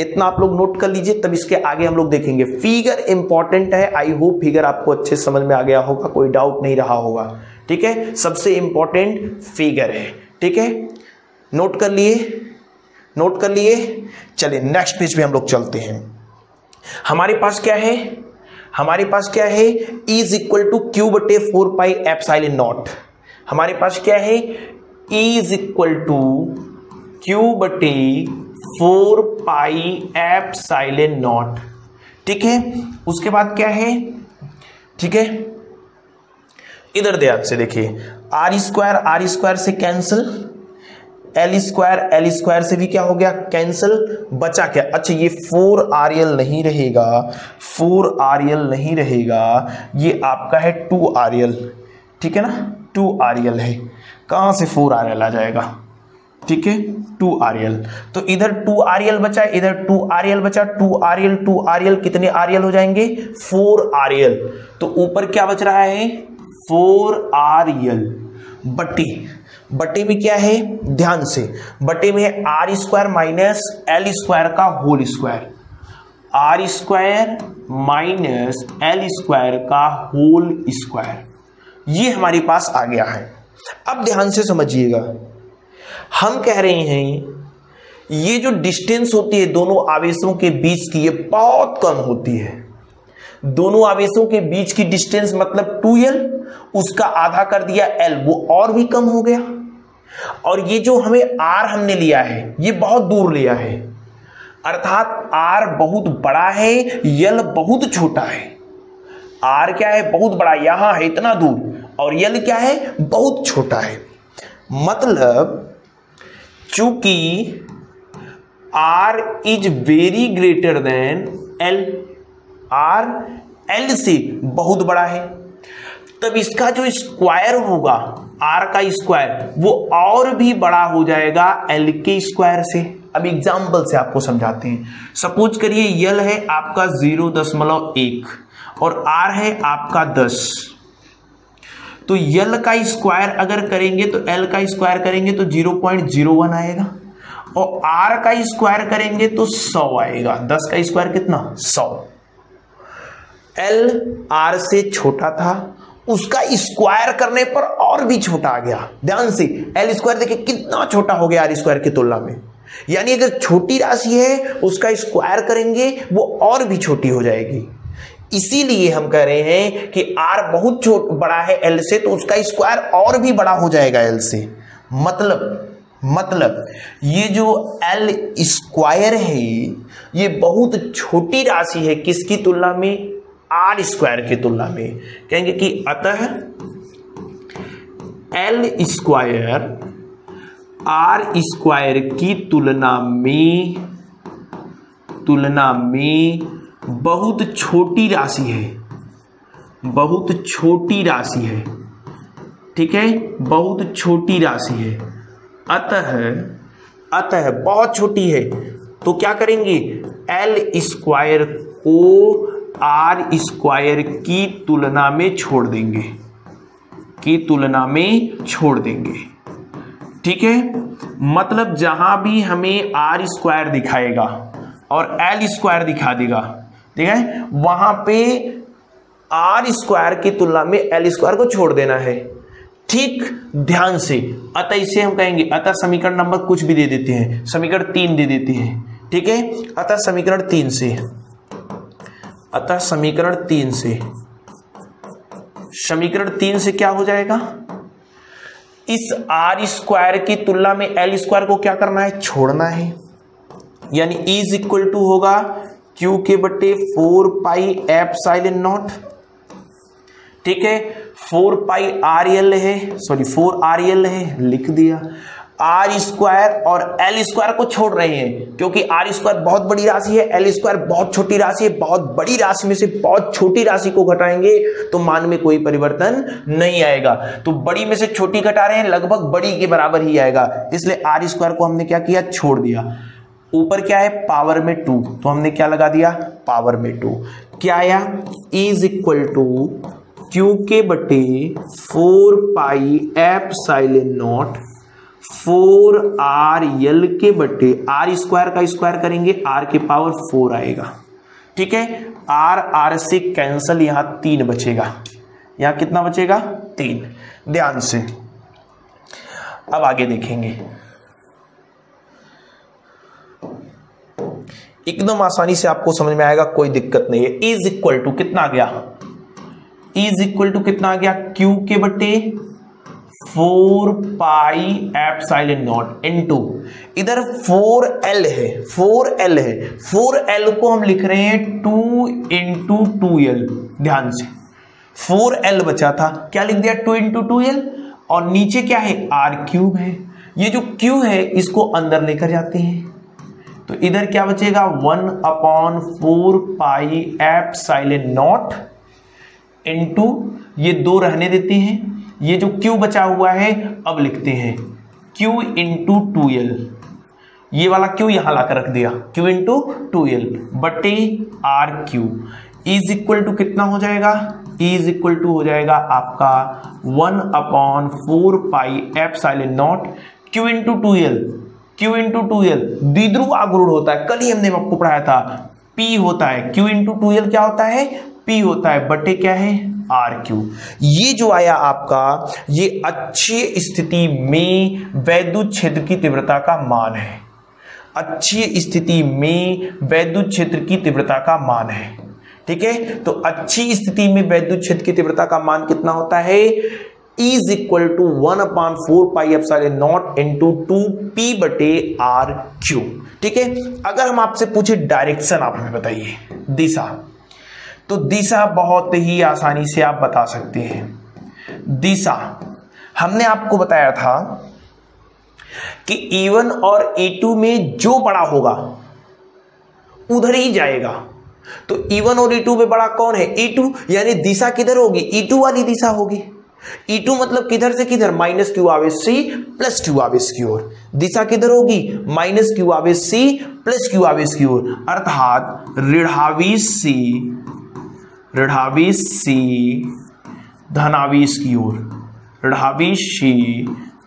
इतना आप लोग नोट कर लीजिए, तब इसके आगे हम लोग देखेंगे। फिगर इंपॉर्टेंट है आई होप फिगर आपको अच्छे समझ में आ गया होगा, कोई डाउट नहीं रहा होगा। ठीक है? सबसे इंपॉर्टेंट फिगर है। ठीक है? नोट कर लिए नोट कर लिए। चलिए नेक्स्ट पेज पे हम लोग चलते हैं। हमारे पास क्या है? हमारे पास क्या है? इज़ इक्वल टू क्यू बटे four pi epsilon naught हमारे पास क्या है? इज़ इक्वल टू क्यू बटे four pi epsilon naught. ठीक है? उसके बाद क्या है? ठीक है? इधर दे आपसे देखिए। आर स्क्वायर आर स्क्वायर से cancel L square L square से भी क्या हो गया? कैंसिल बचा क्या? अच्छा ये फोर आर एल नहीं रहेगा। फोर आर एल नहीं रहेगा। ये आपका है टू आर एल ठीक है ना? टू आर एल है। कहाँ से फोर आर एल आ जाएगा? ठीक है? टू आर तो इधर टू आर बचा, इधर टू आर बचा, two R L, two R कितने आर हो जाएँगे? फोर आर तो ऊपर क्या बच रहा है? फोर आर बट्टी बटे में क्या है? ध्यान से, बटे में R square minus L square का whole square. R square minus L square का होल स्क्वायर। ये हमारे पास आ गया है। अब ध्यान से समझिएगा। हम कह रहे हैं, ये जो डिस्टेंस होती है दोनों आवेशों के बीच की, ये बहुत कम होती है। दोनों आवेशों के बीच की डिस्टेंस मतलब टू एल उसका आधा कर दिया एल वो और भी कम हो गया। और ये जो हमें आर हमने लिया है, ये बहुत दूर लिया है। अर्थात आर बहुत बड़ा है यल बहुत छोटा है। आर क्या है? बहुत बड़ा, यहाँ है इतना दूर। और यल क्या है? बहुत छोटा है। मतलब चूँकि R is very greater than L R L से बहुत बड़ा है। तब इसका जो स्क्वायर होगा आर का स्क्वायर वो और भी बड़ा हो जाएगा एल के स्क्वायर से। अब एग्ज़ाम्पल से आपको समझाते हैं। सपोज़ करिए यल है आपका ज़ीरो दशमलव एक और आर है आपका दस। तो यल का स्क्वायर अगर करेंगे तो एल का स्क्वायर करेंगे तो ज़ीरो पॉइंट ज़ीरो वन आएगा और आर का स्क्वायर करेंगे तो सौ आएगा। दस का स्क्वायर कितना? सौ। एल आर से छोटा था, उसका स्क्वायर करने पर और भी छोटा आ गया। ध्यान से एल स्क्वायर देखिए कितना छोटा हो गया आर स्क्वायर की तुलना में। यानी अगर छोटी राशि है, उसका स्क्वायर करेंगे, वो और भी छोटी हो जाएगी। इसीलिए हम कह रहे हैं कि आर बहुत छोट बड़ा है एल से तो उसका स्क्वायर और भी बड़ा हो जाएगा एल से। मतलब मतलब ये जो एल स्क्वायर है, ये बहुत छोटी राशि है। किसकी तुलना में? आर स्क्वायर की तुलना में। कहेंगे कि अतः एल स्क्वायर आर स्क्वायर की तुलना में तुलना में बहुत छोटी राशि है। बहुत छोटी राशि है। ठीक है? बहुत छोटी राशि है। अतः अतः बहुत छोटी है। तो क्या करेंगे? एल स्क्वायर को आर स्क्वायर की तुलना में छोड़ देंगे। की तुलना में छोड़ देंगे। ठीक है? मतलब जहाँ भी हमें आर स्क्वायर दिखाएगा और एल स्क्वायर दिखा देगा ठीक है? वहाँ पे आर स्क्वायर की तुलना में एल स्क्वायर को छोड़ देना है। ठीक, ध्यान से। अतः इसे हम कहेंगे, अतः समीकरण नंबर कुछ भी दे देते हैं। समीकरण तीन दे देते हैं। ठीक है? अतः समीकरण तीन से। अतः समीकरण तीन से। समीकरण तीन से क्या हो जाएगा? इस आर स्क्वायर की तुलना में एल स्क्वायर को क्या करना है? छोड़ना है। यानी इज़ इक्वल टू होगा क्यू के बटे four pi epsilon naught ठीक है? फोर पाई आर एल है। सॉरी फोर आर एल है। लिख दिया। आर स्क्वायर और एल स्क्वायर को छोड़ रहे हैं, क्योंकि आर स्क्वायर बहुत बड़ी राशि है। एल स्क्वायर बहुत छोटी राशि है। बहुत बड़ी राशि में से बहुत छोटी राशि को घटाएँगे तो मान में कोई परिवर्तन नहीं आएगा। तो बड़ी में से छोटी घटा रहे हैं, लगभग बड़ी के बराबर ही आएगा। इसलिए आर स्क्वायर को हमने क्या किया? छोड़ दिया। ऊपर क्या है? पावर में टू तो हमने क्या लगा दिया? पावर में टू क्या आया? इज़ इक्वल टू क्यू के बटे four pi epsilon naught four r l के बटे आर स्क्वायर का स्क्वायर करेंगे। आर के पावर फोर आएगा। ठीक है? आर आर से कैंसल यहाँ तीन बचेगा। यहाँ कितना बचेगा? तीन। ध्यान से। अब आगे देखेंगे। एकदम आसानी से आपको समझ में आएगा, कोई दिक्कत नहीं है। इज़ इक्वल टू कितना आ गया? इज़ इक्वल टू कितना आ गया? क्यू के बटे four pi epsilon naught into इधर फोर एल है फोर एल है। फोर एल को हम लिख रहे हैं टू इंटू टू एल ध्यान से। फोर एल बचा था। क्या लिख दिया? टू इंटू टू एल और नीचे क्या है? आर क्यूब है। ये जो क्यू है, इसको अंदर लेकर जाते हैं। तो इधर क्या बचेगा? One upon four pi epsilon naught into ये दो रहने देते हैं। ये जो क्यू बचा हुआ है, अब लिखते हैं। क्यू इंटू टू एल ये वाला क्यू यहाँ लाकर रख दिया। क्यू इंटू टू एल बटे r q is equal to कितना हो जाएगा? इज़ इक्वल टू हो जाएगा आपका one upon four pi epsilon naught q into two l q into two l द्विध्रुव आगुण होता है। कल ही हमने आपको पढ़ाया था, P होता है। Q इंटू टू एल क्या होता है? P होता है। बटे क्या है? आर क्यू ये जो आया आपका, ये अच्छी स्थिति में वैद्युत क्षेत्र की तीव्रता का मान है। अच्छी स्थिति में वैद्युत क्षेत्र की तीव्रता का मान है। ठीक है? तो अच्छी स्थिति में वैद्युत क्षेत्र की तीव्रता का मान कितना होता है? Is equal to one upon four pi epsilon naught into two p बटे आर क्यू ठीक है? अगर हम आपसे पूछे डायरेक्शन आप हमें बताइए। दिशा। तो दिशा बहुत ही आसानी से आप बता सकते हैं। दिशा। हमने आपको बताया था कि E1 और E2 में जो बड़ा होगा, उधर ही जाएगा। तो E1 और E2 में बड़ा कौन है? E2 यानी दिशा किधर होगी? E2 वाली दिशा होगी। E2 मतलब किधर से किधर? माइनस क्यू आवेश सी प्लस क्यू आवेश की ओर। दिशा किधर होगी? माइनस क्यू आवेश सी प्लस क्यू आवेश की ओर। अर्थात ऋणावेश सी ऋणावेश सी धनावेश की ओर। ऋणावेश सी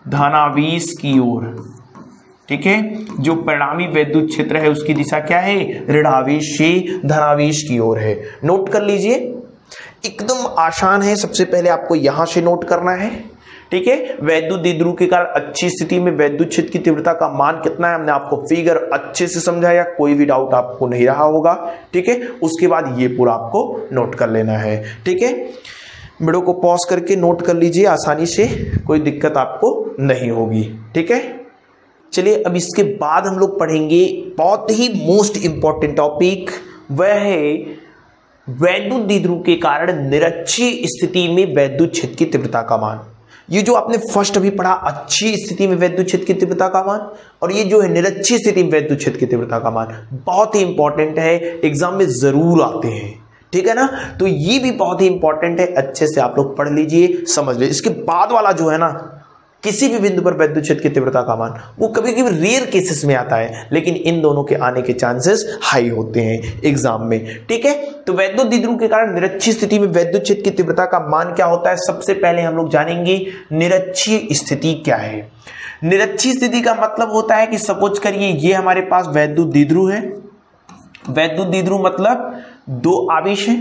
धनावेश की ओर। ठीक है? जो परिणामी वैद्युत क्षेत्र है, उसकी दिशा क्या है? ऋणावेश से धनावेश की ओर है। नोट कर लीजिए। एकदम आसान है। सबसे पहले आपको यहाँ से नोट करना है, ठीक है? वैद्युत द्विध्रुव के कारण अच्छी स्थिति में वैद्युत क्षेत्र की तीव्रता का मान कितना है? हमने आपको फिगर अच्छे से समझाया, कोई भी डाउट आपको नहीं रहा होगा, ठीक है? उसके बाद ये पूरा आपको नोट कर लेना है, ठीक है? वीडियो को पॉज करके नोट कर लीजिए, आसानी से कोई दिक्कत आपको नहीं होगी, ठीक है? चलिए, अब इसके बाद हम लोग पढ़ेंगे बहुत ही मोस्ट इंपॉर्टेंट टॉपिक वह है वैद्युत द्विध्रुव के कारण निरक्षी स्थिति में वैद्युत क्षेत्र की तीव्रता का मान। ये जो आपने फ़र्स्ट अभी पढ़ा, अच्छी स्थिति में वैद्युत क्षेत्र की तीव्रता का मान, और ये जो है निरक्षी स्थिति में वैद्युत क्षेत्र की तीव्रता का मान, बहुत ही इंपॉर्टेंट है एग्ज़ाम में ज़रूर आते हैं। ठीक है ना? तो ये भी बहुत ही इंपॉर्टेंट है, अच्छे से आप लोग पढ़ लीजिए, समझ लीजिए। इसके बाद वाला जो है ना किसी भी बिंदु पर वैद्युत क्षेत्र की तीव्रता का मान, वो कभी कभी रेयर केसेस में आता है, लेकिन इन दोनों के आने के चांसेस हाई होते हैं एग्ज़ाम में। ठीक है? तो वैद्युत द्विध्रुव के कारण निरक्षी स्थिति में वैद्युत क्षेत्र की तीव्रता का मान क्या होता है, सबसे पहले हम लोग जानेंगे निरक्षीय स्थिति क्या है। निरक्षी स्थिति का मतलब होता है कि सपोज़ करिए ये हमारे पास वैद्युत द्विध्रुव है। वैद्युत द्विध्रुव मतलब दो आवेश हैं।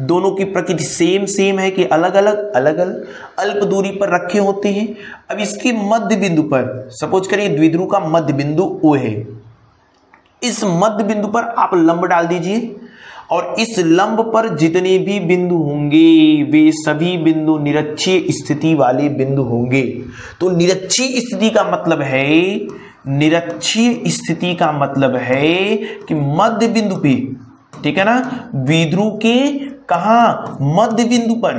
दोनों की प्रकृति सेम सेम है कि अलग अलग अलग अलग अल्प दूरी पर रखे होते हैं। अब इसके मध्य बिंदु पर, सपोज़ करिए द्विध्रुव का मध्य बिंदु ओ है। इस मध्य बिंदु पर आप लंब डाल दीजिए और इस लंब पर जितने भी बिंदु होंगे, वे सभी बिंदु निरक्षीय स्थिति वाले बिंदु होंगे। तो निरक्षीय स्थिति का मतलब है, निरक्षीय स्थिति का मतलब है कि मध्य बिंदु पे ठीक है ना? द्विध्रुव के कहा? मध्य बिंदु पर।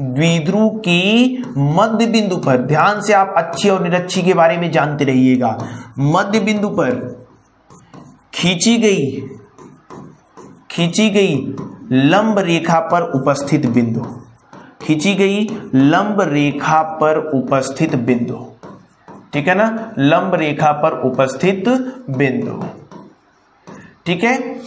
द्विध्रुव की मध्य बिंदु पर। ध्यान से आप अच्छी और निरक्षी के बारे में जानते रहिएगा। मध्य बिंदु पर खींची गई खींची गई लंब रेखा पर उपस्थित बिंदु। खींची गई लंब रेखा पर उपस्थित बिंदु। ठीक है ना? लंब रेखा पर उपस्थित बिंदु। ठीक है?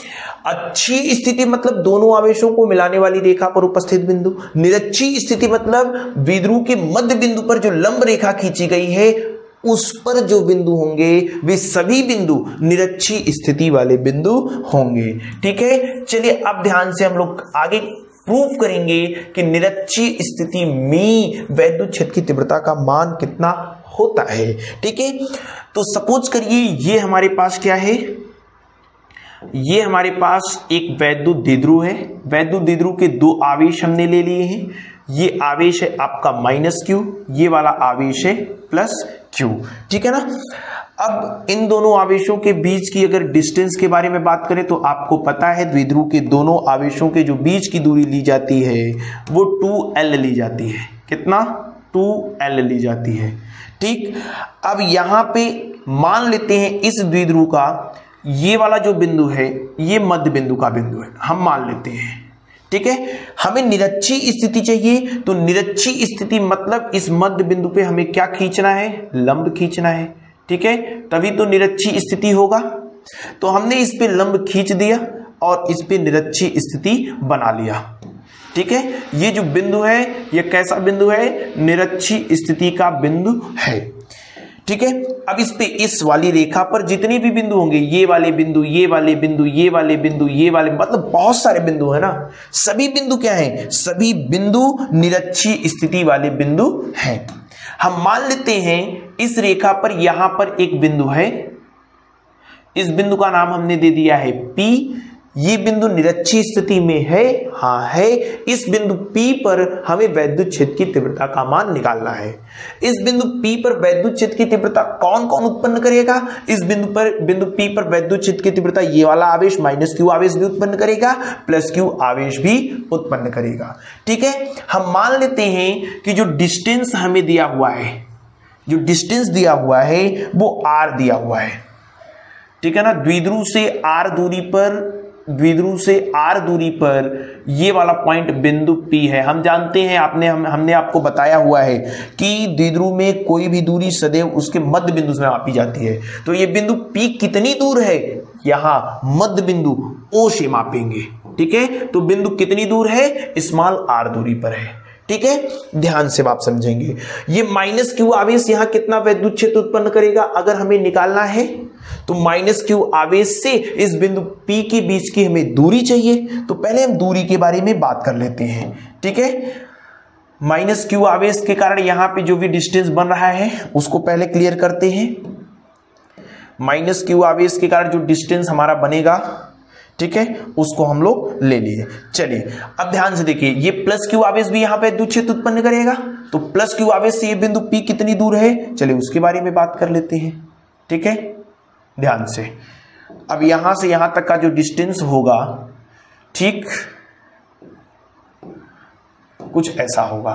अच्छी स्थिति मतलब दोनों आवेशों को मिलाने वाली रेखा पर उपस्थित बिंदु निरक्षी स्थिति मतलब विद्रुव के मध्य बिंदु पर जो लंब रेखा खींची गई है, उस पर जो बिंदु होंगे, वे सभी बिंदु निरक्षी स्थिति वाले बिंदु होंगे। ठीक है? चलिए अब ध्यान से हम लोग आगे प्रूव करेंगे कि निरक्षी स्थिति में वैद्युत क्षेत्र की तीव्रता का मान कितना होता है। ठीक है? तो सपोज़ करिए ये हमारे पास क्या है? ये हमारे पास एक वैद्युत दिद्रु है। वैद्युत दिद्रु के दो आवेश हमने ले लिए हैं। ये आवेश है आपका माइनस क्यू ये वाला आवेश है प्लस क्यू ठीक है ना? अब इन दोनों आवेशों के बीच की अगर डिस्टेंस के बारे में बात करें तो आपको पता है द्विध्रुव के दोनों आवेशों के जो बीच की दूरी ली जाती है, वो टू एल ली जाती है। कितना? टू एल ली जाती है। ठीक? अब यहाँ पे मान लेते हैं इस द्विध्रुव का ये वाला जो बिंदु है, ये मध्य बिंदु का बिंदु है। हम मान लेते हैं। ठीक है? हमें निरक्षी स्थिति चाहिए तो निरक्षी स्थिति मतलब इस मध्य बिंदु पे हमें क्या खींचना है? लंब खींचना है। ठीक है? तभी तो निरक्षी स्थिति होगा। तो हमने इस पे लंब खींच दिया और इस पे निरक्षी स्थिति बना लिया। ठीक है? ये जो बिंदु है, ये कैसा बिंदु है? निरक्षी स्थिति का बिंदु है। ठीक है? अब इस पे इस वाली रेखा पर जितने भी बिंदु होंगे, ये वाले बिंदु, ये वाले बिंदु, ये वाले बिंदु, ये वाले मतलब बहुत सारे बिंदु है ना। सभी बिंदु क्या है? सभी बिंदु निरक्षी स्थिति वाले बिंदु हैं। हम मान लेते हैं इस रेखा पर यहाँ पर एक बिंदु है। इस बिंदु का नाम हमने दे दिया है P ये बिंदु निरक्षी स्थिति में है हाँ है। इस बिंदु P पर हमें वैद्युत क्षेत्र की तीव्रता का मान निकालना है। इस बिंदु P पर वैद्युत क्षेत्र की तीव्रता कौन कौन उत्पन्न करेगा? इस बिंदु पर, बिंदु P पर वैद्युत क्षेत्र की तीव्रता ये वाला आवेश माइनस क्यू आवेश भी उत्पन्न करेगा, प्लस क्यू आवेश भी उत्पन्न करेगा। ठीक है? हम मान लेते हैं कि जो डिस्टेंस हमें दिया हुआ है, जो डिस्टेंस दिया हुआ है, वो आर दिया हुआ है। ठीक है ना? द्विध्रुव से आर दूरी पर द्विध्रुव से आर दूरी पर ये वाला पॉइंट बिंदु P है। हम जानते हैं, आपने, हम, हमने आपको बताया हुआ है कि द्विध्रुव में कोई भी दूरी सदैव उसके मध्य बिंदु से मापी जाती है। तो ये बिंदु P कितनी दूर है? यहाँ मध्य बिंदु O से मापेंगे। ठीक है? तो बिंदु कितनी दूर है? स्मॉल आर दूरी पर है। ठीक है? ध्यान से आप समझेंगे। ये माइनस क्यू आवेश यहाँ कितना वैद्युत क्षेत्र उत्पन्न करेगा? अगर हमें निकालना है तो माइनस क्यू आवेश से इस बिंदु P के बीच की हमें दूरी चाहिए। तो पहले हम दूरी के बारे में बात कर लेते हैं, ठीक है? माइनस क्यू आवेश के कारण यहाँ पे जो भी डिस्टेंस बन रहा है, उसको पहले क्लियर करते हैं। माइनस क्यू आवेश के कारण जो डिस्टेंस हमारा बनेगा, ठीक है? उसको हम लोग ले लिए। चलिए, अब ध्यान से देखिए, ये प्लस क्यू आवेश भी यहाँ पे विद्युत क्षेत्र उत्पन्न करेगा। तो प्लस क्यू आवेश से ये बिंदु पी कितनी दूर है? चलिए उसके बारे में बात कर लेते हैं, ठीक है? ध्यान से। अब यहाँ से यहाँ तक का जो डिस्टेंस होगा, ठीक, कुछ ऐसा होगा।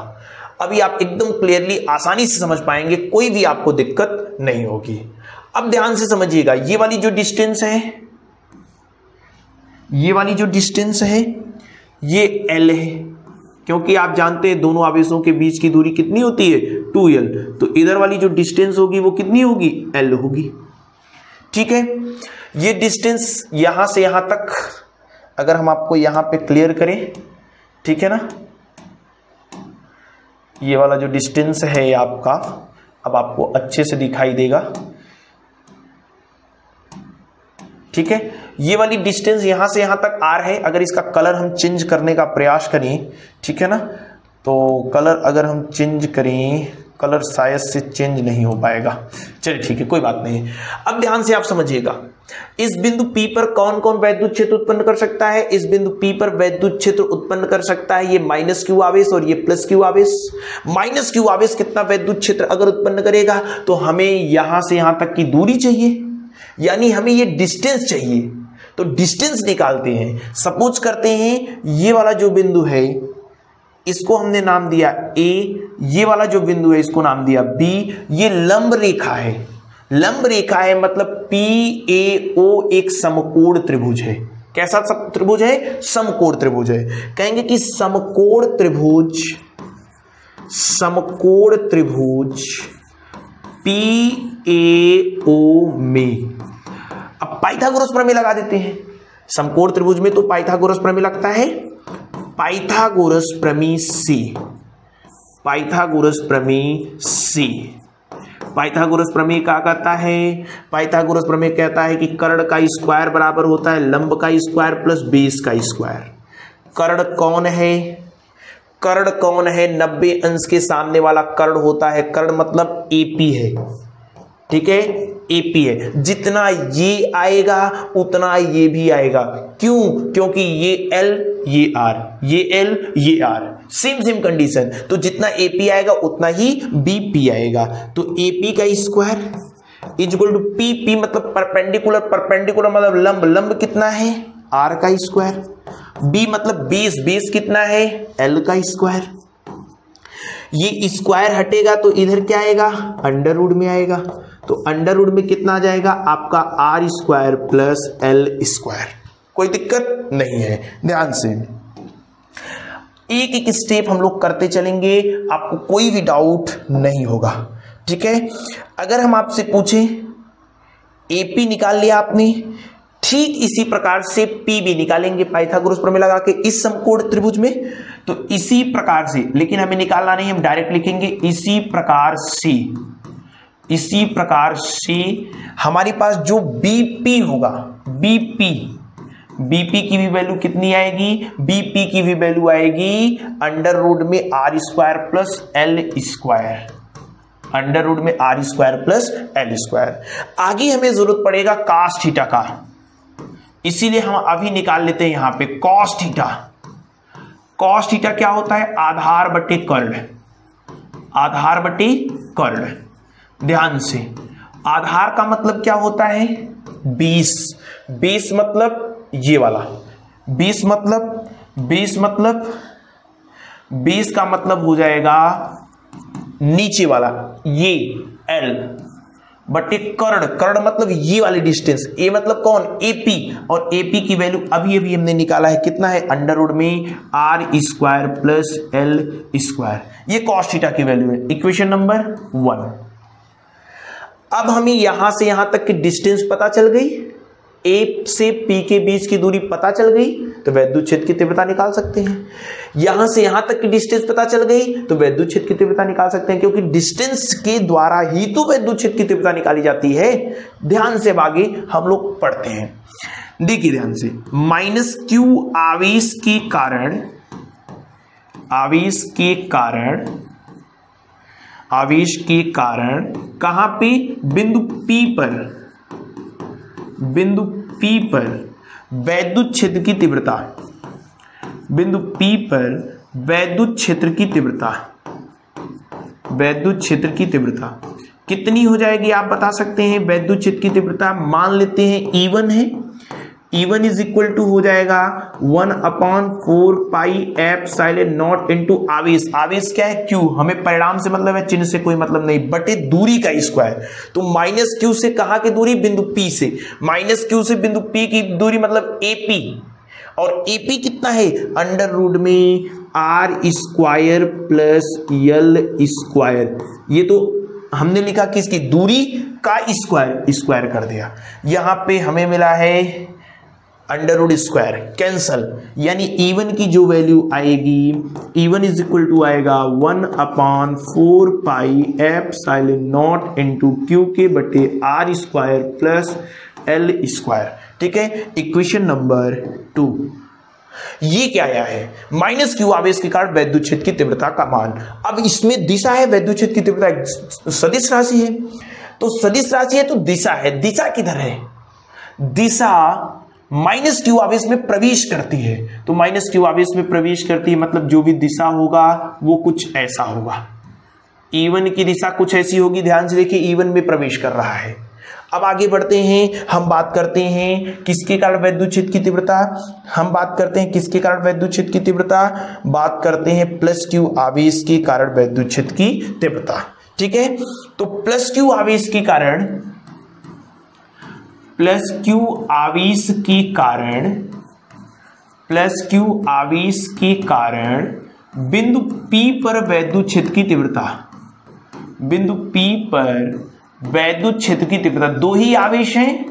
अभी आप एकदम क्लियरली आसानी से समझ पाएँगे, कोई भी आपको दिक्कत नहीं होगी। अब ध्यान से समझिएगा, ये वाली जो डिस्टेंस है, ये वाली जो डिस्टेंस है, ये एल है। क्योंकि आप जानते हैं, दोनों आवेशों के बीच की दूरी कितनी होती है? टू एल तो इधर वाली जो डिस्टेंस होगी, वो कितनी होगी? एल होगी। ठीक है? ये डिस्टेंस यहाँ से यहाँ तक, अगर हम आपको यहाँ पे क्लियर करें, ठीक है ना? ये वाला जो डिस्टेंस है आपका, अब आपको अच्छे से दिखाई देगा। ठीक है? ये वाली डिस्टेंस यहाँ से यहाँ तक आर है अगर इसका कलर हम चेंज करने का प्रयास करें, ठीक है ना? तो कलर अगर हम चेंज करें कलर शायद से चेंज नहीं हो पाएगा। चलिए ठीक है, कोई बात नहीं। अब ध्यान से आप समझिएगा, इस बिंदु P पर कौन कौन वैद्युत क्षेत्र उत्पन्न कर सकता है? इस बिंदु P पर वैद्युत क्षेत्र उत्पन्न कर सकता है ये माइनस क्यू आवेश और ये प्लस क्यू आवेश। माइनस क्यू आवेश कितना वैद्युत क्षेत्र अगर उत्पन्न करेगा तो हमें यहाँ से यहाँ तक की दूरी चाहिए, यानी हमें ये डिस्टेंस चाहिए। तो डिस्टेंस निकालते हैं। सपोज़ करते हैं, ये वाला जो बिंदु है इसको हमने नाम दिया ए ये वाला जो बिंदु है, इसको नाम दिया बी ये लंब रेखा है। लंब रेखा है मतलब पी ए ओ एक समकोण त्रिभुज है। कैसा त्रिभुज है? समकोण त्रिभुज है। कहेंगे कि समकोण त्रिभुज समकोण त्रिभुज पी ए ओ में। अब पाइथागोरस प्रमेय लगा देते हैं। समकोण त्रिभुज में तो पाइथागोरस प्रमेय लगता है। पाइथागोरस प्रमेय सी। पाइथागोरस प्रमेय सी। पाइथागोरस प्रमेय क्या कहता है? पाइथागोरस प्रमेय कहता है कि कर्ण का स्क्वायर बराबर होता है, लंब का स्क्वायर प्लस बेस का स्क्वायर। कर्ण कौन है? कर्ण कौन है? नब्बे अंश के सामने वाला कर्ण होता है। कर्ण मतलब एपी है। ठीक है? एपी है। जितना ये आएगा, उतना ये भी आएगा। क्यों? क्योंकि ये एल ये आर ये एल ये आर सेम सेम कंडीशन तो जितना एपी आएगा, उतना ही बीपी आएगा। तो एपी का square is equal to p p मतलब परपेंडिकुलर परपेंडिकुलर मतलब लंब। लंब कितना है? आर का स्क्वायर बी मतलब बेस बेस कितना है? एल का स्क्वायर ये स्क्वायर हटेगा तो इधर क्या आएगा? अंडर में आएगा। तो अंडर में कितना आ जाएगा? आपका r square plus l square कोई दिक्कत नहीं है। ध्यान से। एक एक स्टेप हम लोग करते चलेंगे। आपको कोई भी डाउट नहीं होगा। ठीक है? अगर हम आपसे पूछें एपी निकाल लिया आपने। ठीक इसी प्रकार से पी भी निकालेंगे पाइथागोरस प्रमेय लगा के इस समकोण त्रिभुज में। तो इसी प्रकार से, लेकिन हमें निकालना नहीं, हम डायरेक्ट लिखेंगे, इसी प्रकार से। इसी प्रकार से हमारे पास जो बीपी होगा बीपी बीपी की भी वैल्यू कितनी आएगी? बीपी की भी वैल्यू आएगी अंडर रूट में r square plus l square under root में r square plus l square आगे हमें ज़रूरत पड़ेगा कास्ट थीटा का। इसीलिए हम अभी निकाल लेते हैं यहाँ पे कॉस थीटा कॉस थीटा क्या होता है? आधार बटे कर्ण आधार बटे कर्ण ध्यान से। आधार का मतलब क्या होता है? बीस। बीस मतलब ये वाला। बीस मतलब बीस मतलब बीस का मतलब हो जाएगा नीचे वाला, ये एल बटे कर्ण। कर्ण मतलब ये वाली डिस्टेंस ए मतलब कौन? एपी और एपी की वैल्यू अभी अभी हमने निकाला है। कितना है? अंडर रूट में r square plus l square ये कॉस्टिटा की वैल्यू है। इक्वेशन नंबर वन अब हमें यहाँ से यहाँ तक की डिस्टेंस पता चल गई। ए से पी के बीच की दूरी पता चल गई तो वैद्युत क्षेत्र की तीव्रता निकाल सकते हैं। यहाँ से यहाँ तक की डिस्टेंस पता चल गई तो वैद्युत क्षेत्र की तीव्रता निकाल सकते हैं, क्योंकि डिस्टेंस के द्वारा ही तो वैद्युत क्षेत्र की तीव्रता निकाली जाती है। ध्यान से आगे हम लोग पढ़ते हैं। देखिए ध्यान से माइनस क्यू आवेश के कारण, आवेश के कारण आवेश के कारण कहाँ पे? बिंदु पी पर। बिंदु P पर वैद्युत क्षेत्र की तीव्रता। बिंदु P पर वैद्युत क्षेत्र की तीव्रता। वैद्युत क्षेत्र की तीव्रता। कितनी हो जाएगी आप बता सकते हैं? वैद्युत क्षेत्र की तीव्रता मान लेते हैं E1 है। E one is equal to हो जाएगा one upon four pi epsilon naught into आवेश। आवेश क्या है? क्यू हमें परिणाम से मतलब है चिन्ह से कोई मतलब नहीं, बटे दूरी का स्क्वायर तो माइनस क्यू से कहा की दूरी? बिंदु पी से। माइनस क्यू से बिंदु पी की दूरी मतलब एपी और एपी कितना है? अंडर रूट में r square plus l square ये तो हमने लिखा किसकी? दूरी का स्क्वायर स्क्वायर कर दिया। यहाँ पे हमें मिला है अंडर रूड स्क्वायर कैंसल यानी इवन की जो वैल्यू आएगी E one is equal to आएगा one upon four pi epsilon naught into q के बटे r square plus l square ठीक है? इक्वेशन नंबर टू ये क्या आया है? माइनस क्यू आवेश के कारण वैद्युत क्षेत्र की तीव्रता का मान। अब इसमें दिशा है, वैद्युत क्षेत्र की तीव्रता सदिश राशि है। तो सदिश राशि है तो दिशा है। दिशा किधर है? दिशा माइनस क्यू आवेश में प्रवेश करती है। तो माइनस क्यू आवेश में प्रवेश करती है मतलब जो भी दिशा होगा, वो कुछ ऐसा होगा। ईवन की दिशा कुछ ऐसी होगी, ध्यान से देखिए ईवन में प्रवेश कर रहा है। अब आगे बढ़ते हैं, हम बात करते हैं किसके कारण वैद्युत क्षेत्र की तीव्रता। हम बात करते हैं किसके कारण वैद्युत क्षेत्र की तीव्रता। बात करते हैं प्लस क्यू आवेश के कारण वैद्युत क्षेत्र की तीव्रता। ठीक है? तो प्लस क्यू आवेश के कारण प्लस क्यू आवेश के कारण, प्लस क्यू आवेश के कारण बिंदु P पर वैद्युत क्षेत्र की तीव्रता। बिंदु P पर वैद्युत क्षेत्र की तीव्रता दो ही आवेश हैं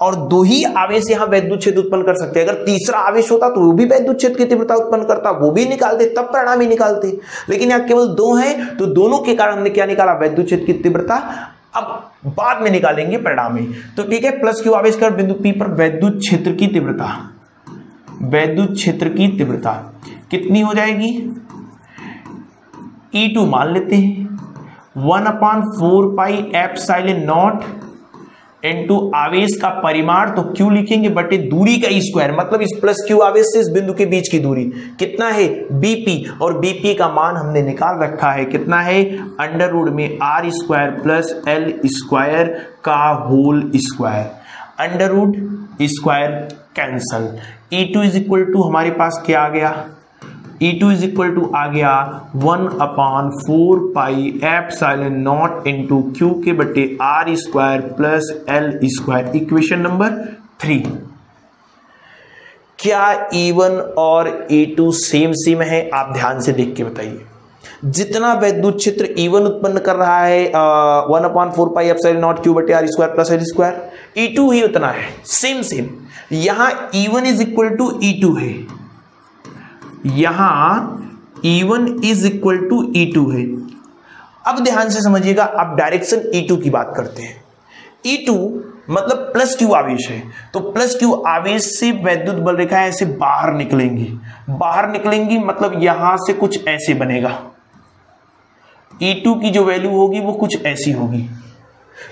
और दो ही आवेश यहाँ वैद्युत क्षेत्र उत्पन्न कर सकते हैं। अगर तीसरा आवेश होता तो वो भी वैद्युत क्षेत्र की तीव्रता उत्पन्न करता, वो भी निकालते, तब परिणाम ही निकालते। लेकिन यहाँ केवल दो हैं तो दोनों के कारण हमने क्या निकाला? वैद्युत क्षेत्र की तीव्रता अब बाद में निकालेंगे परिणाम। तो ठीक है, प्लस क्यू आवेश बिंदु पी पर वैद्युत क्षेत्र की तीव्रता। वैद्युत क्षेत्र की तीव्रता कितनी हो जाएगी? ई e टू मान लेते हैं। One upon four pi epsilon naught into आवेश का परिमाण तो क्यू लिखेंगे बटे दूरी का स्क्वायर मतलब इस प्लस क्यू आवेश से इस बिंदु के बीच की दूरी। कितना है? बीपी और बीपी का मान हमने निकाल रखा है। कितना है? अंडर रूड में r square plus l square का whole square under root square cancel E two is equal to हमारे पास क्या आ गया? E two is equal to आ गया one upon four pi epsilon naught into q के बटे r square plus l square equation number three क्या E e और ई टू सेम सेम है? आप ध्यान से देख के बताइए। जितना वैद्युत क्षेत्र ई e उत्पन्न कर रहा है one upon four pi epsilon naught q बटे r square plus l square E two ही उतना है। सेम सेम यहाँ E one is equal to E two है। यहाँ E1 is equal to E two है। अब ध्यान से समझिएगा अब डायरेक्शन ई टू की बात करते हैं। ई टू मतलब प्लस क्यू आवेश है। तो प्लस क्यू आवेश से वैद्युत बल रेखा ऐसे बाहर निकलेंगी। बाहर निकलेंगी मतलब यहाँ से कुछ ऐसे बनेगा। ई टू की जो वैल्यू होगी वो कुछ ऐसी होगी।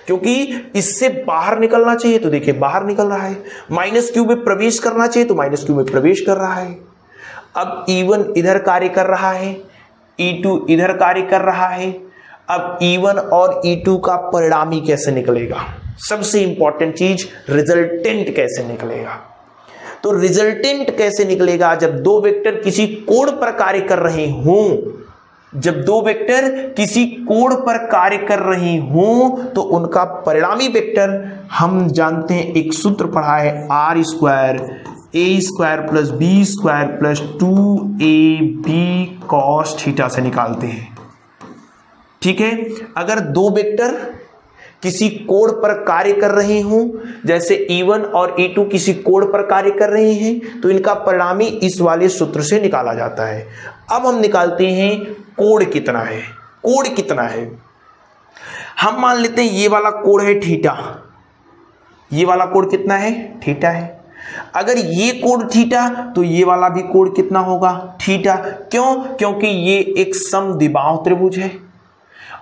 क्योंकि इससे बाहर निकलना चाहिए तो देखिए, बाहर निकल रहा है। माइनस क्यू में प्रवेश करना चाहिए तो माइनस क्यू में प्रवेश कर रहा है। अब E1 इधर कार्य कर रहा है E2 इधर कार्य कर रहा है, अब E1 और E2 का परिणामी कैसे निकलेगा? सबसे इंपॉर्टेंट चीज़ रिजल्टेंट कैसे निकलेगा? तो रिजल्टेंट कैसे निकलेगा? जब दो वेक्टर किसी कोण पर कार्य कर रहे हों, जब दो वेक्टर किसी कोण पर कार्य कर रही हों तो उनका परिणामी वेक्टर हम जानते हैं, एक सूत्र पढ़ा है r square a square plus b square plus two a b cos theta से निकालते हैं। ठीक है? अगर दो वेक्टर किसी कोण पर कार्य कर रहे हों, जैसे E1 और E2 किसी कोण पर कार्य कर रहे हैं तो इनका परिणामी इस वाले सूत्र से निकाला जाता है। अब हम निकालते हैं कोण कितना है। कोण कितना है? हम मान लेते हैं ये वाला कोण है थीटा। ये वाला कोण कितना है? थीटा है। अगर ये कोण थीटा तो ये वाला भी कोण कितना होगा? थीटा। क्यों? क्योंकि ये एक समद्विबाहु त्रिभुज है।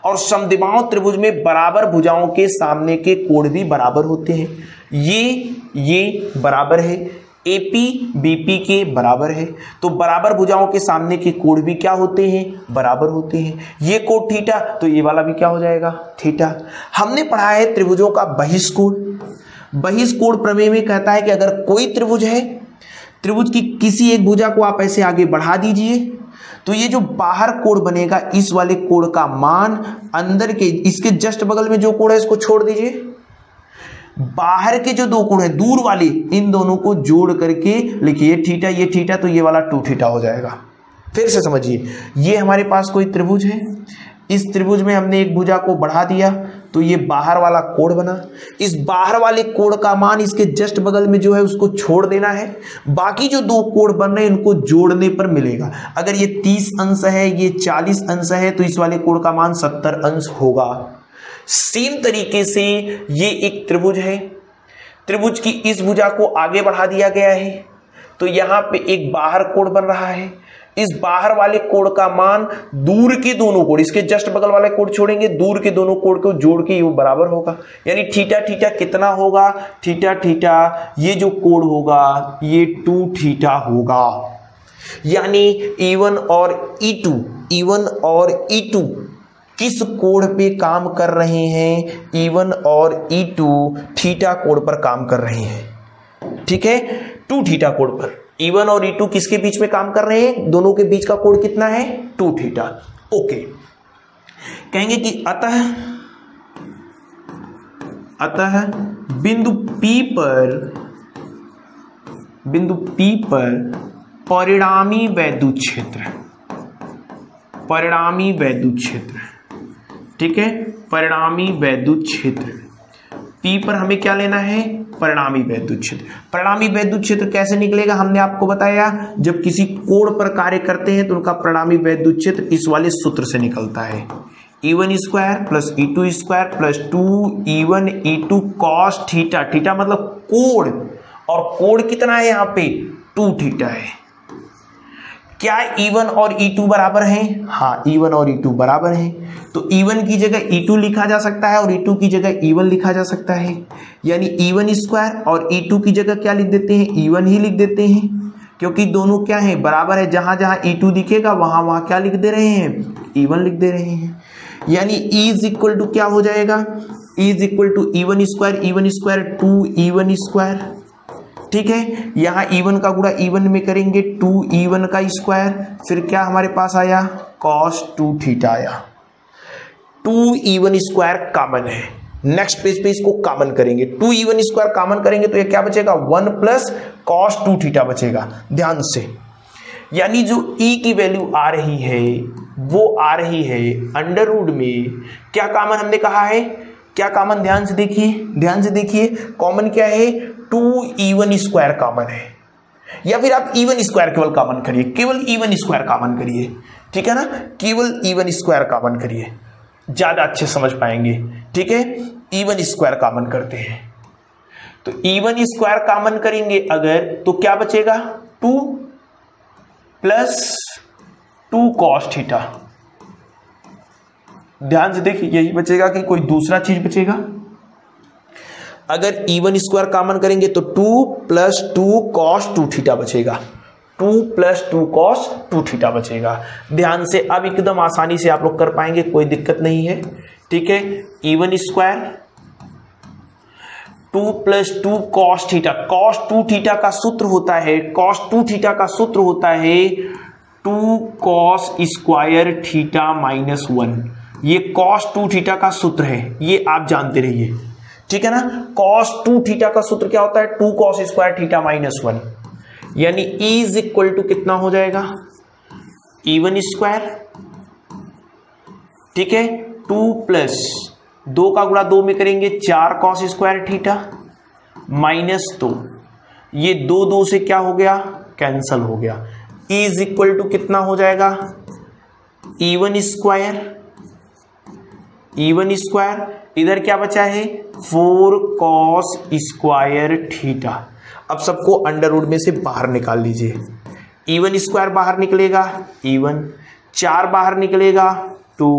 और समद्विबाहु त्रिभुज में बराबर भुजाओं के सामने के कोण भी बराबर होते हैं। ये ये बराबर है। एपी बीपी के बराबर है। तो बराबर भुजाओं के सामने के कोण भी क्या होते हैं? बराबर होते हैं। ये कोण थीटा तो ये वाला भी क्या हो जाएगा? थीटा। हमने पढ़ा है त्रिभुजों का बहिष्कोण बहिष्कोण प्रमेय में कहता है कि अगर कोई त्रिभुज है, त्रिभुज की किसी एक भुजा को आप ऐसे आगे बढ़ा दीजिए तो ये जो बाहर कोण बनेगा, इस वाले कोण का मान अंदर के, इसके जस्ट बगल में जो कोण है, इसको छोड़ दीजिए। बाहर के जो दो कोण है, दूर वाले, इन दोनों को जोड़ करके लिखिए थीटा, ये थीटा तो ये वाला टू थीटा हो जाएगा। फिर से समझिए, ये हमारे पास कोई त्रिभुज है? इस त्रिभुज में हमने एक भुजा को बढ़ा दिया तो ये बाहर वाला कोण बना। इस बाहर वाले कोण का मान इसके जस्ट बगल में जो है उसको छोड़ देना है। बाकी जो दो कोण बन रहे हैं, इनको जोड़ने पर मिलेगा। अगर ये तीस अंश है, ये चालीस अंश है तो इस वाले कोण का मान सत्तर अंश होगा। सेम तरीके से ये एक त्रिभुज है। त्रिभुज की इस भुजा को आगे बढ़ा दिया गया है। तो यहाँ पे एक बाहर कोण बन रहा है। इस बाहर वाले कोण का मान दूर के दोनों कोण इसके जस्ट बगल वाले कोण छोड़ेंगे, दूर के दोनों कोण को जोड़ के वो बराबर होगा। यानी थीटा थीटा कितना होगा? थीटा थीटा, ये जो कोण होगा, ये टू थीटा होगा। यानी E1 और E2 E1 और E2 किस कोण पे काम कर रहे हैं? E1 और E2 थीटा कोण पर काम कर रहे हैं। ठीक है? टू थीटा कोण पर। E1 और E2 किसके बीच में काम कर रहे हैं? दोनों के बीच का कोण कितना है? Two theta. ओके। कहेंगे कि अतः अतः बिंदु P पर, बिंदु P पर परिणामी वैद्युत क्षेत्र परिणामी वैद्युत क्षेत्र ठीक है? परिणामी वैद्युत क्षेत्र P पर हमें क्या लेना है? परिणामी वैद्युत क्षेत्र। परिणामी वैद्युत क्षेत्र कैसे निकलेगा? हमने आपको बताया, जब किसी कोण पर कार्य करते हैं तो उनका परिणामी वैद्युत क्षेत्र इस वाले सूत्र से निकलता है। E one square plus E two square plus two E one E two cos theta theta मतलब कोण। और कोण कितना है यहाँ पे? टू थीटा है। क्या E1 और E2 बराबर हैं हाँ E1 और E2 बराबर हैं तो E1 की जगह E2 लिखा जा सकता है और E2 की जगह E1 लिखा जा सकता है यानी E1 स्क्वायर और E2 की जगह क्या लिख देते हैं E1 ही लिख देते हैं क्योंकि दोनों क्या है बराबर है जहाँ जहाँ E2 दिखेगा वहाँ वहाँ क्या लिख दे रहे हैं E1 लिख दे रहे हैं यानी E इज़ इक्वल टू क्या हो जाएगा E is equal to E square E square two E square ठीक है, यहाँ E1 का गुणा E1 में करेंगे टू E1 का स्क्वायर फिर क्या हमारे पास आया? कॉस टू थीटा आया। टू E1 स्क्वायर कॉमन है। नेक्स्ट पेज पे इसको कॉमन करेंगे। टू E1 स्क्वायर कॉमन करेंगे तो ये क्या बचेगा? One plus cos two theta बचेगा। ध्यान से। यानी जो E की वैल्यू आ रही है, वो आ रही है अंडर रूड में। क्या कॉमन हमने कहा है? क्या कॉमन ध्यान से देखिए। ध्यान से देखिए। कॉमन क्या है? टू इवन स्क्वायर कॉमन है। या फिर आप इवन स्क्वायर केवल कॉमन करिए, केवल इवन स्क्वायर कॉमन करिए। ठीक है ना? केवल इवन स्क्वायर कॉमन करिए। ज़्यादा अच्छे समझ पाएँगे। ठीक है? इवन स्क्वायर कॉमन करते हैं। तो इवन स्क्वायर कॉमन करेंगे अगर तो क्या बचेगा? Two plus two cos theta ध्यान से देखिए, यही बचेगा कि कोई दूसरा चीज़ बचेगा? अगर इवन स्क्वायर कॉमन करेंगे तो two plus two cos two theta बचेगा। Two plus two cos two theta बचेगा। ध्यान से अब एकदम आसानी से आप लोग कर पाएँगे, कोई दिक्कत नहीं है। ठीक है? E one square two plus two cos theta cos two theta का सूत्र होता है कॉस टू थीटा का सूत्र होता है two cos square theta minus one ये कॉस टू थीटा का सूत्र है, ये आप जानते रहिए। ठीक है ना? कॉस टू थीटा का सूत्र क्या होता है? Two cos square theta minus one यानी इज़ इक्वल टू कितना हो जाएगा? इवन स्क्वायर ठीक है? टू प्लस दो का गुणा दो में करेंगे चार कॉस स्क्वायर थीटा माइनस दो ये दो दो से क्या हो गया? कैंसल हो गया. इज़ इक्वल टू कितना हो जाएगा? इवन स्क्वायर इवन स्क्वायर इधर क्या बचा है? फोर कॉस स्क्वायर थीटा अब सबको अंडर रूट में से बाहर निकाल लीजिए इवन स्क्वायर बाहर निकलेगा। इवन चार बाहर निकलेगा। टू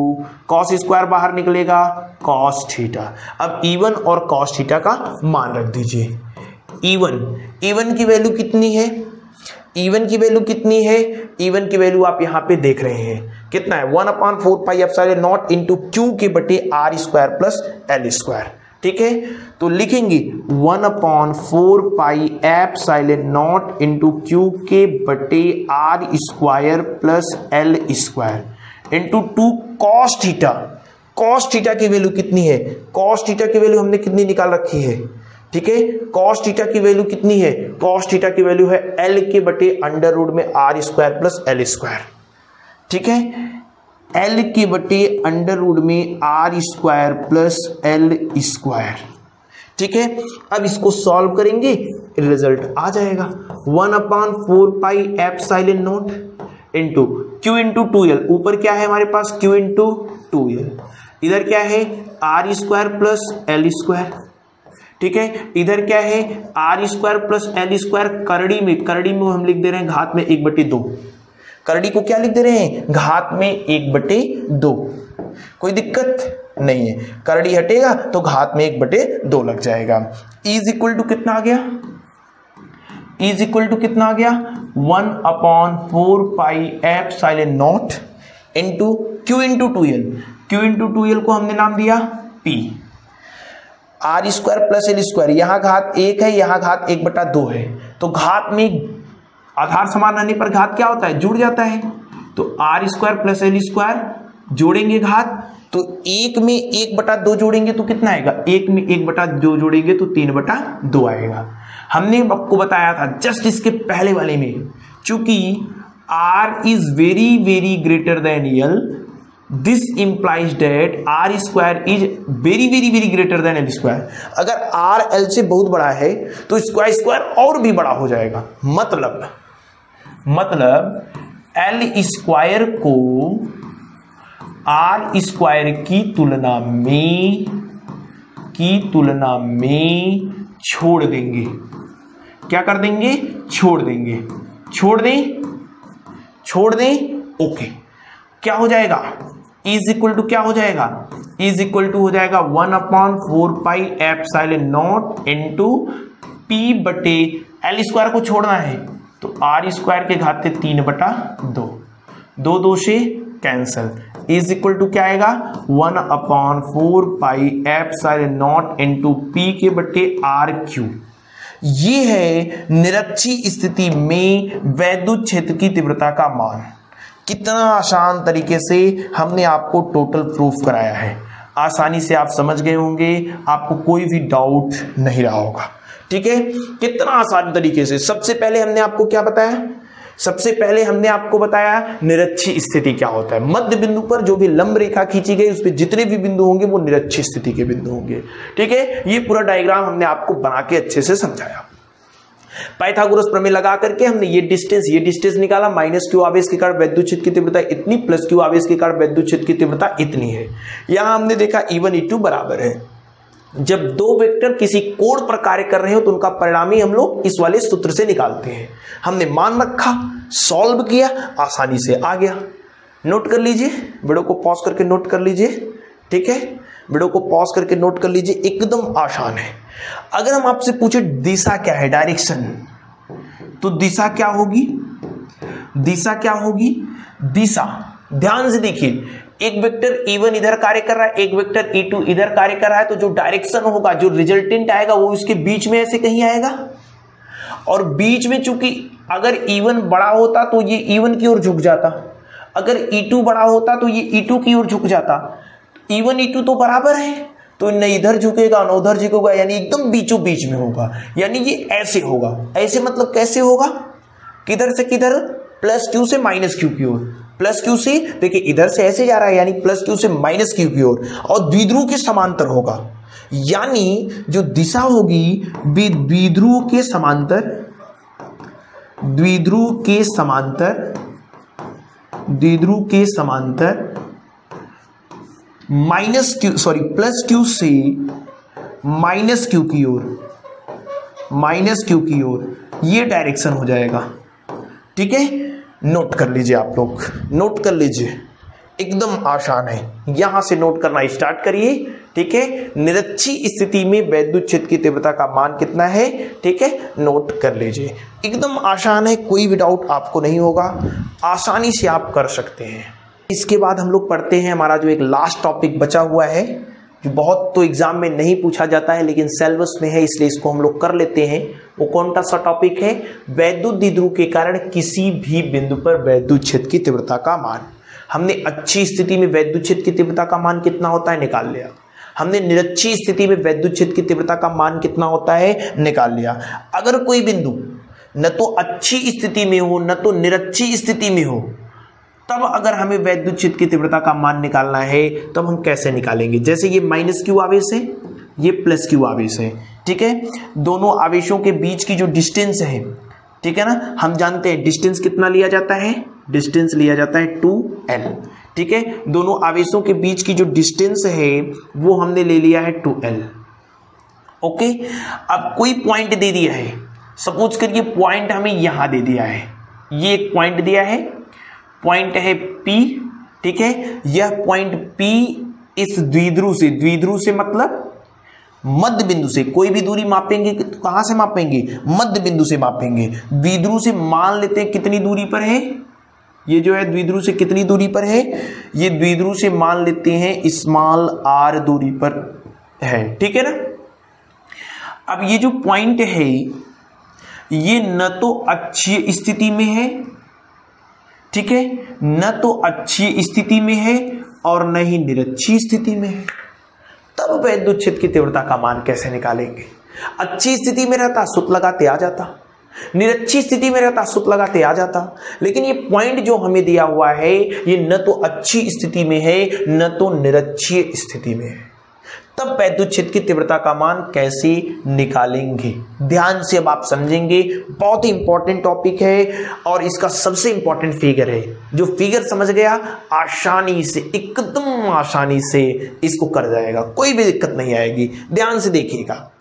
कॉस स्क्वायर बाहर निकलेगा। कॉस थीटा अब इवन और कॉस थीटा का मान रख दीजिए। इवन इवन की वैल्यू कितनी है? इवन की वैल्यू कितनी है? इवन की वैल्यू आप यहाँ पे देख रहे हैं। कितना है? One upon four pi epsilon naught into q के बटे r square plus l square ठीक है? तो लिखेंगे one upon four pi epsilon naught into q के बटे r square plus l square into two cos theta cos theta की value कितनी है? कॉस थीटा की वैल्यू हमने कितनी निकाल रखी है? ठीक है? कॉस थीटा की वैल्यू कितनी है? कॉस थीटा की वैल्यू है एल के बटे अंडर रूड में r square plus l square ठीक है? एल के बटे अंडर रूट में r square plus l square ठीक है? अब इसको सॉल्व करेंगे रिज़ल्ट आ जाएगा. One upon four pi epsilon naught into q into two l ऊपर क्या है हमारे पास? क्यू इंटू टू एल इधर क्या है? R square plus l square ठीक है? इधर क्या है? R square plus l square करड़ी में करड़ी में हम लिख दे रहे हैं, घात में एक बटे दो. करड़ी को क्या लिख दे रहे हैं? घात में एक बटे दो। कोई दिक्कत नहीं है। करड़ी हटेगा तो घात में एक बटे दो लग जाएगा। इज़ इक्वल टू कितना आ गया? इज़ इक्वल टू कितना आ गया? One upon four pi epsilon naught into q into two l q into two l को हमने नाम दिया p r square plus l square यहाँ घात एक है, यहाँ घात एक बटा दो है। तो घात में आधार समान रहने पर घात क्या होता है? जुड़ जाता है। तो r square plus l square जोड़ेंगे घात तो एक में एक बटा दो जोड़ेंगे तो कितना आएगा? एक में एक बटा दो जोड़ेंगे तो तीन बटा दो आएगा। हमने आपको बताया था जस्ट इसके पहले वाले में, चूँकि r is very very greater than l this implies that r square is very very very greater than l square अगर आर एल से बहुत बड़ा है तो स्क्वायर स्क्वायर और भी बड़ा हो जाएगा। मतलब मतलब एल स्क्वायर को आर स्क्वायर की तुलना में, की तुलना में छोड़ देंगे। क्या कर देंगे? छोड़ देंगे। छोड़ दें? छोड़ दें? ओके। क्या हो जाएगा? इज़ इक्वल टू क्या हो जाएगा? इज़ इक्वल टू हो जाएगा one upon four pi epsilon naught into p बटे एल स्क्वायर को छोड़ना है। तो आर स्क्वायर के घाते तीन बटा दो। दो दो से कैंसल इज़ इक्वल टू क्या आएगा? One upon four pi epsilon naught into p के बटे आर क्यू ये है निरक्षी स्थिति में वैद्युत क्षेत्र की तीव्रता का मान। कितना आसान तरीके से हमने आपको टोटल प्रूफ कराया है। आसानी से आप समझ गए होंगे, आपको कोई भी डाउट नहीं रहा होगा। ठीक है? कितना आसान तरीके से। सबसे पहले हमने आपको क्या बताया? सबसे पहले हमने आपको बताया निरक्षी स्थिति क्या होता है। मध्य बिंदु पर जो भी लंब रेखा खींची गई, उस पर जितने भी बिंदु होंगे, वो निरक्षी स्थिति के बिंदु होंगे। ठीक है? ये पूरा डायग्राम हमने आपको बना के अच्छे से समझाया। पाइथागोरस प्रमेय लगा करके हमने ये डिस्टेंस ये डिस्टेंस निकाला। माइनस क्यू आवेश के कारण वैद्युत क्षेत्र की तीव्रता इतनी प्लस क्यू आवेश के कारण वैद्युत क्षेत्र की तीव्रता इतनी है। यहाँ हमने देखा ई वन ई टू बराबर है। जब दो वेक्टर किसी कोण पर कार्य कर रहे हो तो उनका परिणामी हम लोग इस वाले सूत्र से निकालते हैं। हमने मान रखा सॉल्व किया, आसानी से आ गया। नोट कर लीजिए वीडियो को पॉज करके नोट कर लीजिए, ठीक है? वीडियो को पॉज करके नोट कर लीजिए, एकदम आसान है। अगर हम आपसे पूछे, दिशा क्या है? डायरेक्शन तो दिशा क्या होगी? दिशा क्या होगी? दिशा। ध्यान से देखिए, एक वेक्टर E1 इधर कार्य कर रहा है, एक वेक्टर E2 इधर कार्य कर रहा है तो जो डायरेक्शन होगा, जो रिजल्टेंट आएगा, वो इसके बीच में ऐसे कहीं आएगा। और बीच में चूँकि अगर E1 बड़ा होता तो ये E1 की ओर झुक जाता। अगर E2 बड़ा होता तो ये E2 की ओर झुक जाता। E1 E2 तो बराबर है तो न इधर झुकेगा, न उधर झुकेगा, यानी एकदम बीचों बीच में होगा। यानी ये ऐसे होगा। ऐसे मतलब कैसे होगा? किधर से किधर? प्लस क्यू से माइनस क्यू की ओर। प्लस क्यू से, देखिए, इधर से ऐसे जा रहा है, यानी प्लस क्यू से माइनस क्यू की ओर, और द्विध्रुव के समांतर होगा। यानी जो दिशा होगी द्विध्रुव के समांतर, द्विध्रुव के समांतर, द्विध्रुव के समांतर, minus q sorry, plus q से माइनस क्यू की ओर, माइनस क्यू की ओर, ये डायरेक्शन हो जाएगा। ठीक है? नोट कर लीजिए आप लोग। नोट कर लीजिए। एकदम आसान है। यहाँ से नोट करना स्टार्ट करिए, ठीक है? निरक्षी स्थिति में वैद्युत क्षेत्र की तीव्रता का मान कितना है? ठीक है? नोट कर लीजिए। एकदम आसान है, कोई भी डाउट आपको नहीं होगा। आसानी से आप कर सकते हैं। इसके बाद हम लोग पढ़ते हैं हमारा जो एक लास्ट टॉपिक बचा हुआ है, जो बहुत तो एग्ज़ाम में नहीं पूछा जाता है, लेकिन सेलेबस में है, इसलिए इसको हम लोग कर लेते हैं। वो कौन सा टॉपिक है? वैद्युत द्विध्रुव के कारण किसी भी बिंदु पर वैद्युत क्षेत्र की तीव्रता का मान। हमने अच्छी स्थिति में वैद्युत क्षेत्र की तीव्रता का मान कितना होता है? निकाल लिया। हमने निरक्षी स्थिति में वैद्युत क्षेत्र की तीव्रता का मान कितना होता है? निकाल लिया। अगर कोई बिंदु न तो अच्छी स्थिति में हो, न तो निरक्षी स्थिति में हो, तब अगर हमें वैद्युत क्षेत्र की तीव्रता का मान निकालना है, तब हम कैसे निकालेंगे? जैसे ये माइनस क्यू आवेश है ये प्लस क्यू आवेश है, ठीक है? दोनों आवेशों के बीच की जो डिस्टेंस है, ठीक है ना? हम जानते हैं डिस्टेंस कितना लिया जाता है? डिस्टेंस लिया जाता है टू एल ठीक है? दोनों आवेशों के बीच की जो डिस्टेंस है, वो हमने ले लिया है टू एल ओके? अब कोई पॉइंट दे दिया है सपोज़ करिए पॉइंट हमें यहाँ दे दिया है, ये एक पॉइंट दिया है पॉइंट है P, ठीक है? यह पॉइंट P इस द्विध्रुव से द्विध्रुव से मतलब मध्य बिंदु से कोई भी दूरी मापेंगे तो कहाँ से मापेंगे? मध्य बिंदु से मापेंगे। द्विध्रुव से मान लेते हैं कितनी दूरी पर है? ये जो है द्विध्रुव से कितनी दूरी पर है? ये द्विध्रुव से मान लेते हैं स्मॉल आर दूरी पर है। ठीक है ना? अब ये जो पॉइंट है, ये न तो अच्छी स्थिति में है, ठीक है? न तो अच्छी स्थिति में है और न ही निरक्षी स्थिति में है। तब वैद्य उच्छेद की तीव्रता का मान कैसे निकालेंगे? अच्छी स्थिति में रहता सुत लगाते आ जाता। निरक्षी स्थिति में रहता सुत लगाते आ जाता। लेकिन ये पॉइंट जो हमें दिया हुआ है, ये न तो अच्छी स्थिति में है, न तो निरक्षीय स्थिति में है। तब वैद्युत क्षेत्र की तीव्रता का मान कैसे निकालेंगे? ध्यान से अब आप समझेंगे। बहुत ही इंपॉर्टेंट टॉपिक है और इसका सबसे इंपॉर्टेंट फिगर है। जो फिगर समझ गया, आसानी से, एकदम आसानी से इसको कर जाएगा। कोई भी दिक्कत नहीं आएगी। ध्यान से देखिएगा।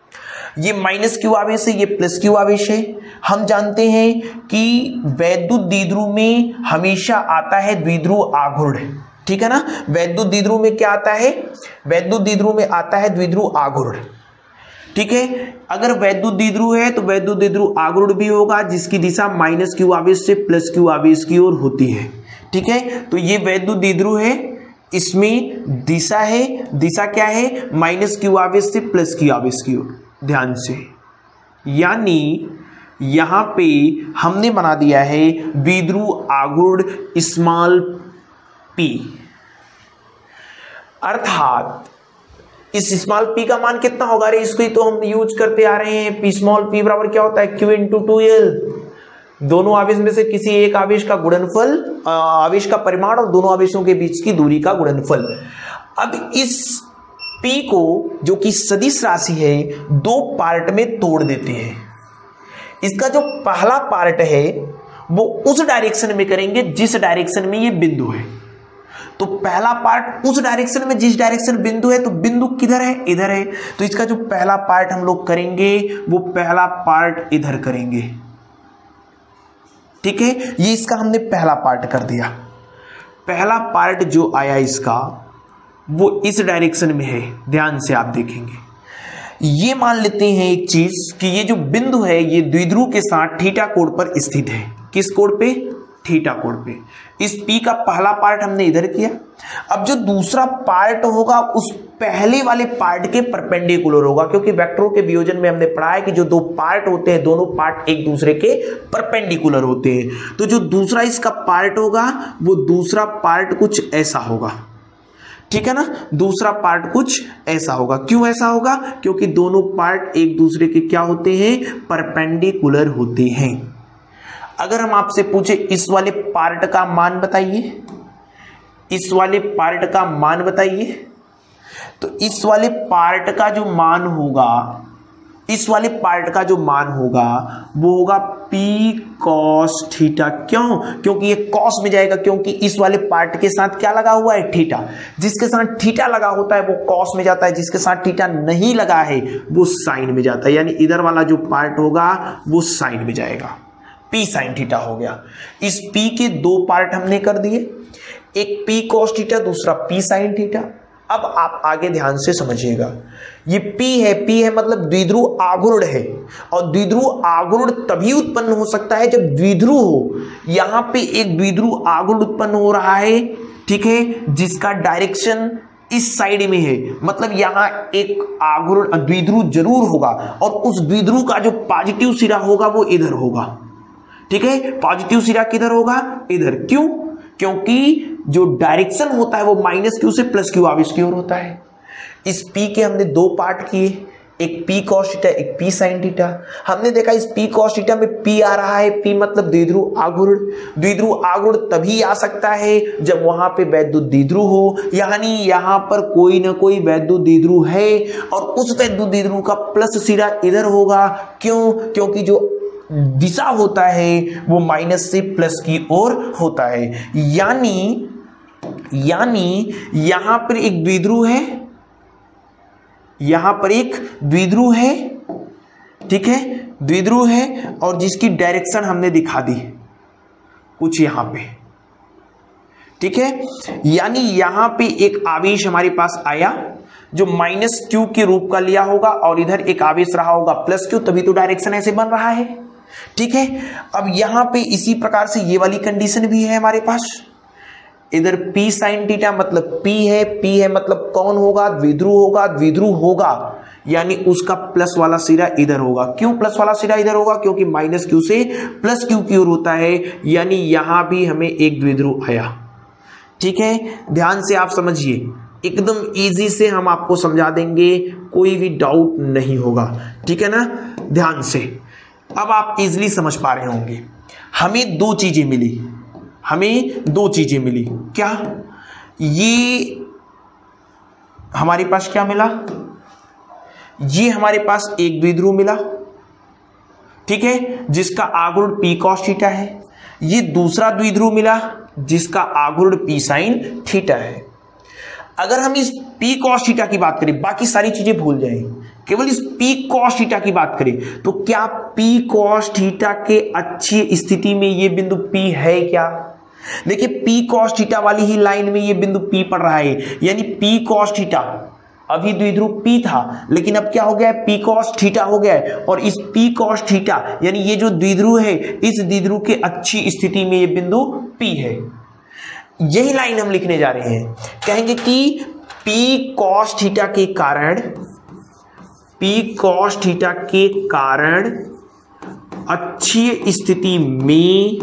ये माइनस क्यू आवेश है, ये प्लस क्यू आवेश है। हम जानते हैं कि वैद्युत द्विध्रुव में हमेशा आता है द्विध्रुव आघूर्ण। ठीक है ना? वैद्युत द्विध्रुव में क्या आता है? वैद्युत द्विध्रुव में आता है द्विध्रुव आघूर्ण। ठीक है? अगर वैद्युत द्विध्रुव है तो वैद्युत द्विध्रुव आघूर्ण भी होगा, जिसकी दिशा माइनस क्यू आवेश से प्लस क्यू आवेश की ओर होती है। ठीक है? तो ये वैद्युत द्विध्रुव है, इसमें दिशा है, दिशा क्या है? माइनस क्यू आवेश से प्लस क्यू आवेश की ओर। ध्यान से। यानी, यहाँ पे हमने बना दिया है, द्विध्रुव आघूर्ण स्मॉल पी अर्थात, इस स्मॉल पी का मान कितना होगा? अरे, इसको ही तो हम यूज़ करते आ रहे हैं। पी स्मॉल पी बराबर क्या होता है? क्यू इंटू टू एल दोनों आवेश में से किसी एक आवेश का गुणनफल आवेश का परिमाण और दोनों आवेशों के बीच की दूरी का गुणनफल। अब इस P को, जो कि सदिश राशि है, दो पार्ट में तोड़ देते हैं। इसका जो पहला पार्ट है, वो उस डायरेक्शन में करेंगे जिस डायरेक्शन में ये बिंदु है। तो पहला पार्ट उस डायरेक्शन में, जिस डायरेक्शन बिंदु है तो बिंदु किधर है? इधर है। तो इसका जो पहला पार्ट हम लोग करेंगे, वो पहला पार्ट इधर करेंगे। ठीक है? ये इसका हमने पहला पार्ट कर दिया। पहला पार्ट जो आया इसका, वो इस डायरेक्शन में है। ध्यान से आप देखेंगे। ये मान लेते हैं एक चीज़ कि ये जो बिंदु है, ये द्विध्रुव के साथ थीटा कोड पर स्थित है। किस कोड पे? थीटा कोड पे। इस पी का पहला पार्ट हमने इधर किया। अब जो दूसरा पार्ट होगा, उस पहले वाले पार्ट के परपेंडिकुलर होगा, क्योंकि वेक्टरों के वियोजन में हमने पढ़ा है कि जो दो पार्ट होते हैं, दोनों पार्ट एक दूसरे के परपेंडिकुलर होते हैं। तो जो दूसरा इसका पार्ट होगा, वो दूसरा पार्ट कुछ ऐसा होगा। ठीक है ना? दूसरा पार्ट कुछ ऐसा होगा। क्यों ऐसा होगा? क्योंकि दोनों पार्ट एक दूसरे के क्या होते हैं? परपेंडिकुलर होते हैं। अगर हम आपसे पूछे, इस वाले पार्ट का मान बताइए। इस वाले पार्ट का मान बताइए। तो इस वाले पार्ट का जो मान होगा, इस वाले पार्ट का जो मान होगा, वो होगा पी कॉस थीटा क्यों? क्योंकि ये कॉस में जाएगा, क्योंकि इस वाले पार्ट के साथ क्या लगा हुआ है? थीटा जिसके साथ थीटा लगा होता है, वो कॉस में जाता है। जिसके साथ थीटा नहीं लगा है, वो साइन में जाता है। यानी इधर वाला जो पार्ट होगा, वो साइन में जाएगा। पी साइन थीटा हो गया। इस पी के दो पार्ट हमने कर दिए। एक पी कॉस थीटा दूसरा पी साइन थीटा अब आप आगे ध्यान से समझिएगा। ये P है P है मतलब द्विध्रुव आघूर्ण है। और द्विध्रुव आघूर्ण तभी उत्पन्न हो सकता है जब द्विध्रुव हो। यहाँ पे एक द्विध्रुव आघूर्ण उत्पन्न हो रहा है, ठीक है? जिसका डायरेक्शन इस साइड में है। मतलब यहाँ एक आघूर्ण, द्विध्रुव ज़रूर होगा। और उस द्विध्रुव का जो पॉजिटिव सिरा होगा, वो इधर होगा। ठीक है? पॉजिटिव सिरा किधर होगा? इधर। क्यों? क्योंकि जो डायरेक्शन होता है वो माइनस क्यू से प्लस क्यू आविश की ओर होता है। इस पी के हमने दो पार्ट किए। एक पी कॉस्टिटा एक पी साइन थीटा हमने देखा इस पी कॉस्टिटा में पी आ रहा है। पी मतलब द्विध्रुव आगुड़ द्विध्रुव आगुड़ तभी आ सकता है जब वहाँ पे वैद्युत द्विध्रुव हो। यानी यहाँ पर कोई ना कोई वैद्युत द्विध्रुव है और उस वैद्युत द्विध्रुव का प्लस सिरा इधर होगा। क्यों? क्योंकि जो दिशा होता है, वो माइनस से प्लस की ओर होता है। यानी यानी यहाँ पर एक द्विध्रुव है, यहाँ पर एक द्विध्रुव है, ठीक है? द्विध्रुव है और जिसकी डायरेक्शन हमने दिखा दी, कुछ यहाँ पे। ठीक है? यानी यहाँ पे एक आवेश हमारे पास आया, जो माइनस क्यू के रूप का लिया होगा और इधर एक आवेश रहा होगा प्लस क्यू, तभी तो डायरेक्शन ऐसे बन रहा है। ठीक है? अब यहाँ पे इसी प्रकार से ये वाली कंडीशन भी है हमारे पास। इधर P साइन टीटा मतलब P है P है मतलब कौन होगा? द्विध्रुव होगा द्विध्रुव होगा। यानी उसका प्लस वाला सिरा इधर होगा। क्यों प्लस वाला सिरा इधर होगा? क्योंकि माइनस क्यू से प्लस क्यू की ओर होता है। यानी यहाँ भी हमें एक द्विध्रुव आया। ठीक है? ध्यान से आप समझिए। एकदम इजी से हम आपको समझा देंगे। कोई भी डाउट नहीं होगा। ठीक है ना? ध्यान से। अब आप इजिली समझ पा रहे होंगे। हमें दो चीज़ें मिली। हमें दो चीज़ें मिली। क्या? ये हमारे पास क्या मिला? ये हमारे पास एक द्विध्रुव मिला। ठीक है? जिसका आगुण पी कॉस थीटा है। ये दूसरा द्विध्रुव मिला, जिसका आगुण पी साइन थीटा है। अगर हम इस पी कॉस थीटा की बात करें, बाकी सारी चीज़ें भूल जाएँ। केवल इस पी कॉस थीटा की बात करें तो क्या पी कॉस थीटा के अच्छी स्थिति में ये बिंदु पी है क्या? देखिए पी कॉस थीटा वाली ही लाइन में ये बिंदु पी पड़ रहा है, यानी पी कॉस थीटा अभी द्विध्रुव पी था, लेकिन अब क्या हो गया है? पी कॉस थीटा हो गया है, और इस पी कॉस थीटा यानी ये जो द्विध्रुव है, इस द्विध्रुव के अच्छी स्थिति में ये बिंदु पी है। यही लाइन हम लिखने जा रहे हैं। कहेंगे कि पी कॉस थीटा के कारण पी कॉस थीटा के कारण अच्छी स्थिति में,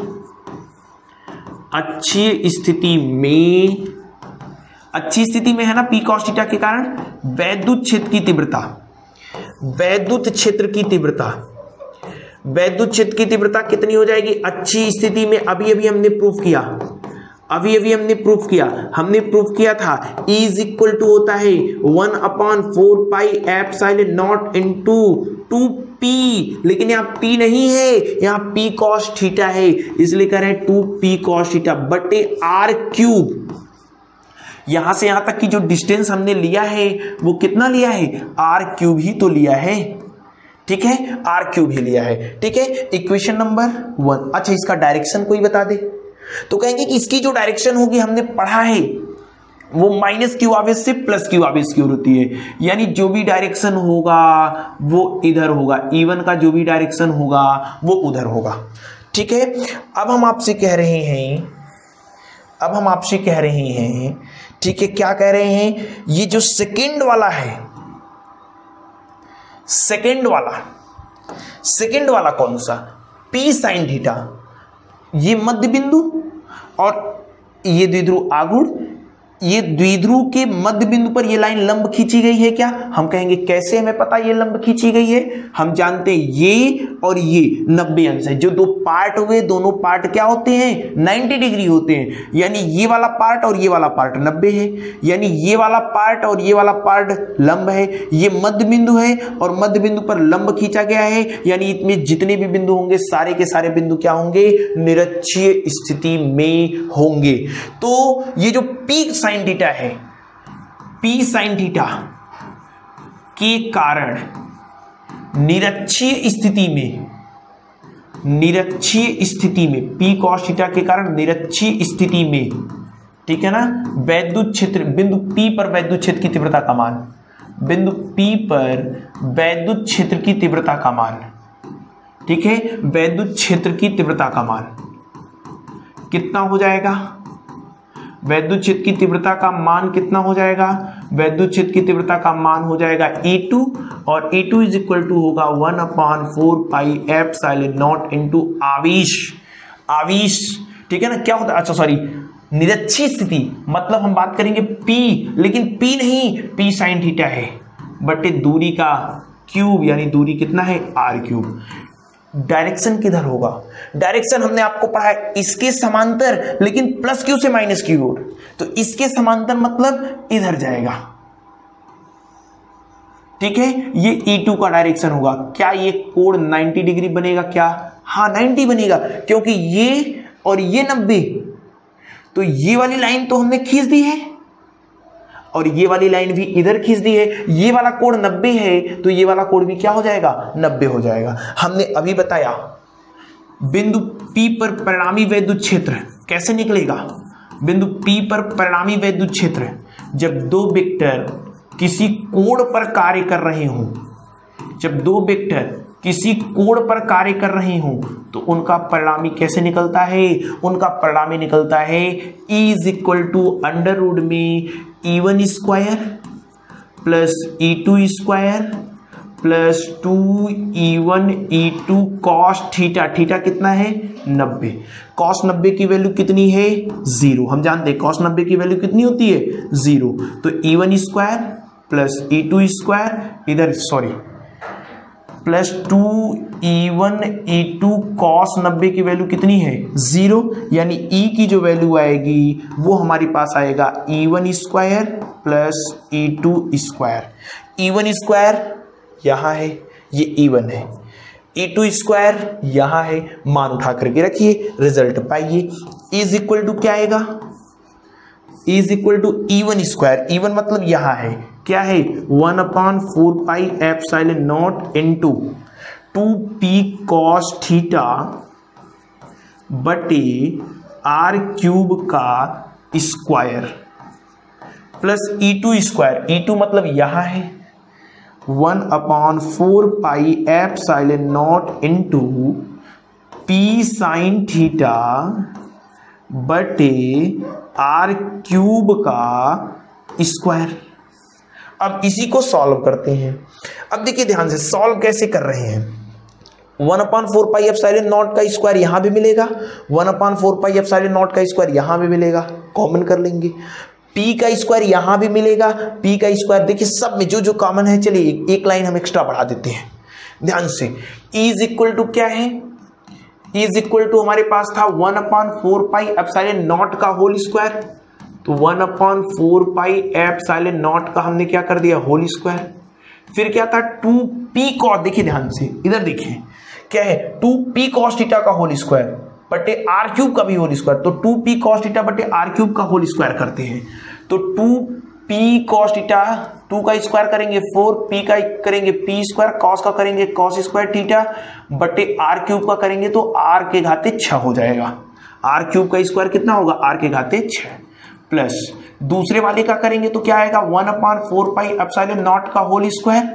अच्छी स्थिति में, अच्छी स्थिति में है ना पी कॉस्टिटा के कारण? वैद्युत क्षेत्र की तीव्रता। वैद्युत क्षेत्र की तीव्रता। वैद्युत क्षेत्र की तीव्रता कितनी हो जाएगी? अच्छी स्थिति में अभी अभी हमने प्रूफ किया। अभी अभी हमने प्रूफ किया। हमने प्रूफ किया था E इज़ इक्वल टू होता है one upon four pi epsilon naught into two p लेकिन यहाँ पी नहीं है, यहाँ पी कॉस थीटा है, इसलिए कह रहे हैं टू पी कॉस थीटा बटे आर क्यूब यहाँ से यहाँ तक की जो डिस्टेंस हमने लिया है, वो कितना लिया है? आर क्यूब ही तो लिया है। ठीक है? आर क्यूब ही लिया है। ठीक है? इक्वेशन नंबर वन अच्छा इसका डायरेक्शन कोई बता दे। तो कहेंगे कि इसकी जो डायरेक्शन होगी हमने पढ़ा है, वो माइनस क्यू आवेश से प्लस क्यू आवेश की ओर होती है। यानी जो भी डायरेक्शन होगा, वो इधर होगा। इवन का जो भी डायरेक्शन होगा, वो उधर होगा। ठीक है? अब हम आपसे कह रहे हैं, अब हम आपसे कह रहे हैं, ठीक है, क्या कह रहे हैं? ये जो सेकेंड वाला है सेकेंड वाला सेकेंड वाला कौन सा? पी साइन थीटा ये मध्य बिंदु और ये द्विध्रुव आगुड़ ये द्विध्रुव के मध्य बिंदु पर ये लाइन लंब खींची गई है क्या? हम कहेंगे, कैसे हमें पता ये लंब खींची गई है? हम जानते हैं ये और ये 90 अंश है। जो दो पार्ट हुए, दोनों पार्ट क्या होते हैं? 90 डिग्री होते हैं। यानी ये वाला पार्ट और ये वाला पार्ट 90 है। यानी ये वाला पार्ट और ये वाला पार्ट लंब है। ये मध्य बिंदु है और मध्य बिंदु पर लंब खींचा गया है। यानी इसमें जितने भी बिंदु होंगे, सारे के सारे बिंदु क्या होंगे? निरक्षीय स्थिति में होंगे। तो ये जो पीक साइन थीटा है। पी साइन थीटा के कारण निरक्षीय स्थिति में, निरक्षीय स्थिति में पी कॉस थीटा के कारण निरक्षीय स्थिति में, ठीक है ना, वैद्युत क्षेत्र, बिंदु पी पर वैद्युत क्षेत्र की तीव्रता का मान, बिंदु पी पर वैद्युत क्षेत्र की तीव्रता का मान, ठीक है, वैद्युत क्षेत्र की तीव्रता का मान, कितना हो जाएगा? वैद्युत क्षेत्र की तीव्रता का मान कितना हो जाएगा? वैद्युत क्षेत्र की तीव्रता का मान हो जाएगा E2 और E2 इज़ इक्वल टू होगा one upon four pi epsilon naught into आवेश। आवेश, ठीक है ना? क्या होता है? अच्छा सॉरी निरक्षी स्थिति मतलब हम बात करेंगे P, लेकिन P नहीं, P साइन थीटा है। बटे दूरी का क्यूब यानी दूरी कितना है? आर क्यूब डायरेक्शन किधर होगा? डायरेक्शन हमने आपको पढ़ा है इसके समांतर, लेकिन प्लस क्यू से माइनस क्यू ओर तो इसके समांतर मतलब इधर जाएगा। ठीक है? ये E2 का डायरेक्शन होगा। क्या ये कोण 90 डिग्री बनेगा क्या? हाँ 90 बनेगा, क्योंकि ये और ये 90 तो ये वाली लाइन तो हमने खींच दी है। और ये वाली लाइन भी इधर खींच दी है, ये वाला कोण 90 है तो ये वाला कोण भी क्या हो जाएगा? 90 हो जाएगा। हमने अभी बताया, बिंदु P पर परिणामी वैद्युत क्षेत्र कैसे निकलेगा? बिंदु P पर परिणामी वैद्युत क्षेत्र जब दो वेक्टर किसी कोण पर कार्य कर रहे हों, जब दो वेक्टर किसी कोण पर कार्य कर रहे हों तो उनका परिणामी कैसे निकलता है? उनका परिणामी निकलता है is equal to under root में E one square plus E two square plus two E one E two cos theta theta कितना है? नब्बे। कॉस नब्बे की वैल्यू कितनी है? ज़ीरो हम जानते हैं कॉस नब्बे की वैल्यू कितनी होती है? ज़ीरो तो E one square plus E two square इधर sorry plus two E one, E two cos नब्बे की वैल्यू कितनी है? ज़ीरो, यानी ई की जो वैल्यू आएगी, वो हमारे पास आएगा E one square plus E two square. E one square यहाँ है, ये ई वन है। ई टू स्क्वायर यहाँ है, मान उठा करके रखिए, रिज़ल्ट पाइए। इज़ इक्वल टू क्या आएगा? Is equal to E one square. E one मतलब यहाँ है क्या है? One upon four pi epsilon naught into two p cos theta बटे आर क्यूब का square plus E two square E two मतलब यहाँ है। One upon four pi epsilon naught into p sine theta बटे आर क्यूब का square अब इसी को सॉल्व करते हैं। अब देखिए ध्यान से सॉल्व कैसे कर रहे हैं? One upon four pi epsilon naught का स्क्वायर यहाँ भी मिलेगा। One upon four pi epsilon naught का स्क्वायर यहाँ भी मिलेगा। कॉमन कर लेंगे। पी का स्क्वायर यहाँ भी मिलेगा। पी का स्क्वायर, देखिए सब में जो जो कॉमन है, चलिए एक लाइन हम एक्स्ट्रा बढ़ा देते हैं। ध्यान से इज़ इक्वल टू क्या है? इज़ इक्वल टू हमारे पास था one upon four pi epsilon naught का होल स्क्वायर तो one upon four pi epsilon naught का हमने क्या कर दिया? Whole square. फिर क्या था? टू पी कॉस देखिए ध्यान से, इधर देखिए क्या है? टू पी कॉस थीटा का होल स्क्वायर बटे आर क्यूब का भी होल स्क्वायर। तो टू पी कॉस थीटा बटे आर क्यूब का होल स्क्वायर करते हैं। तो two p cos theta, two का स्क्वायर करेंगे फोर, पी का करेंगे पी स्क्वायर कॉस का करेंगे कॉस स्क्वायर थीटा, बटे आर क्यूब का करेंगे तो आर के घाते छ हो जाएगा। आर क्यूब का स्क्वायर कितना होगा? आर के घाते छ प्लस। दूसरे वाले का करेंगे तो क्या आएगा? One upon four pi epsilon naught का होल स्क्वायर।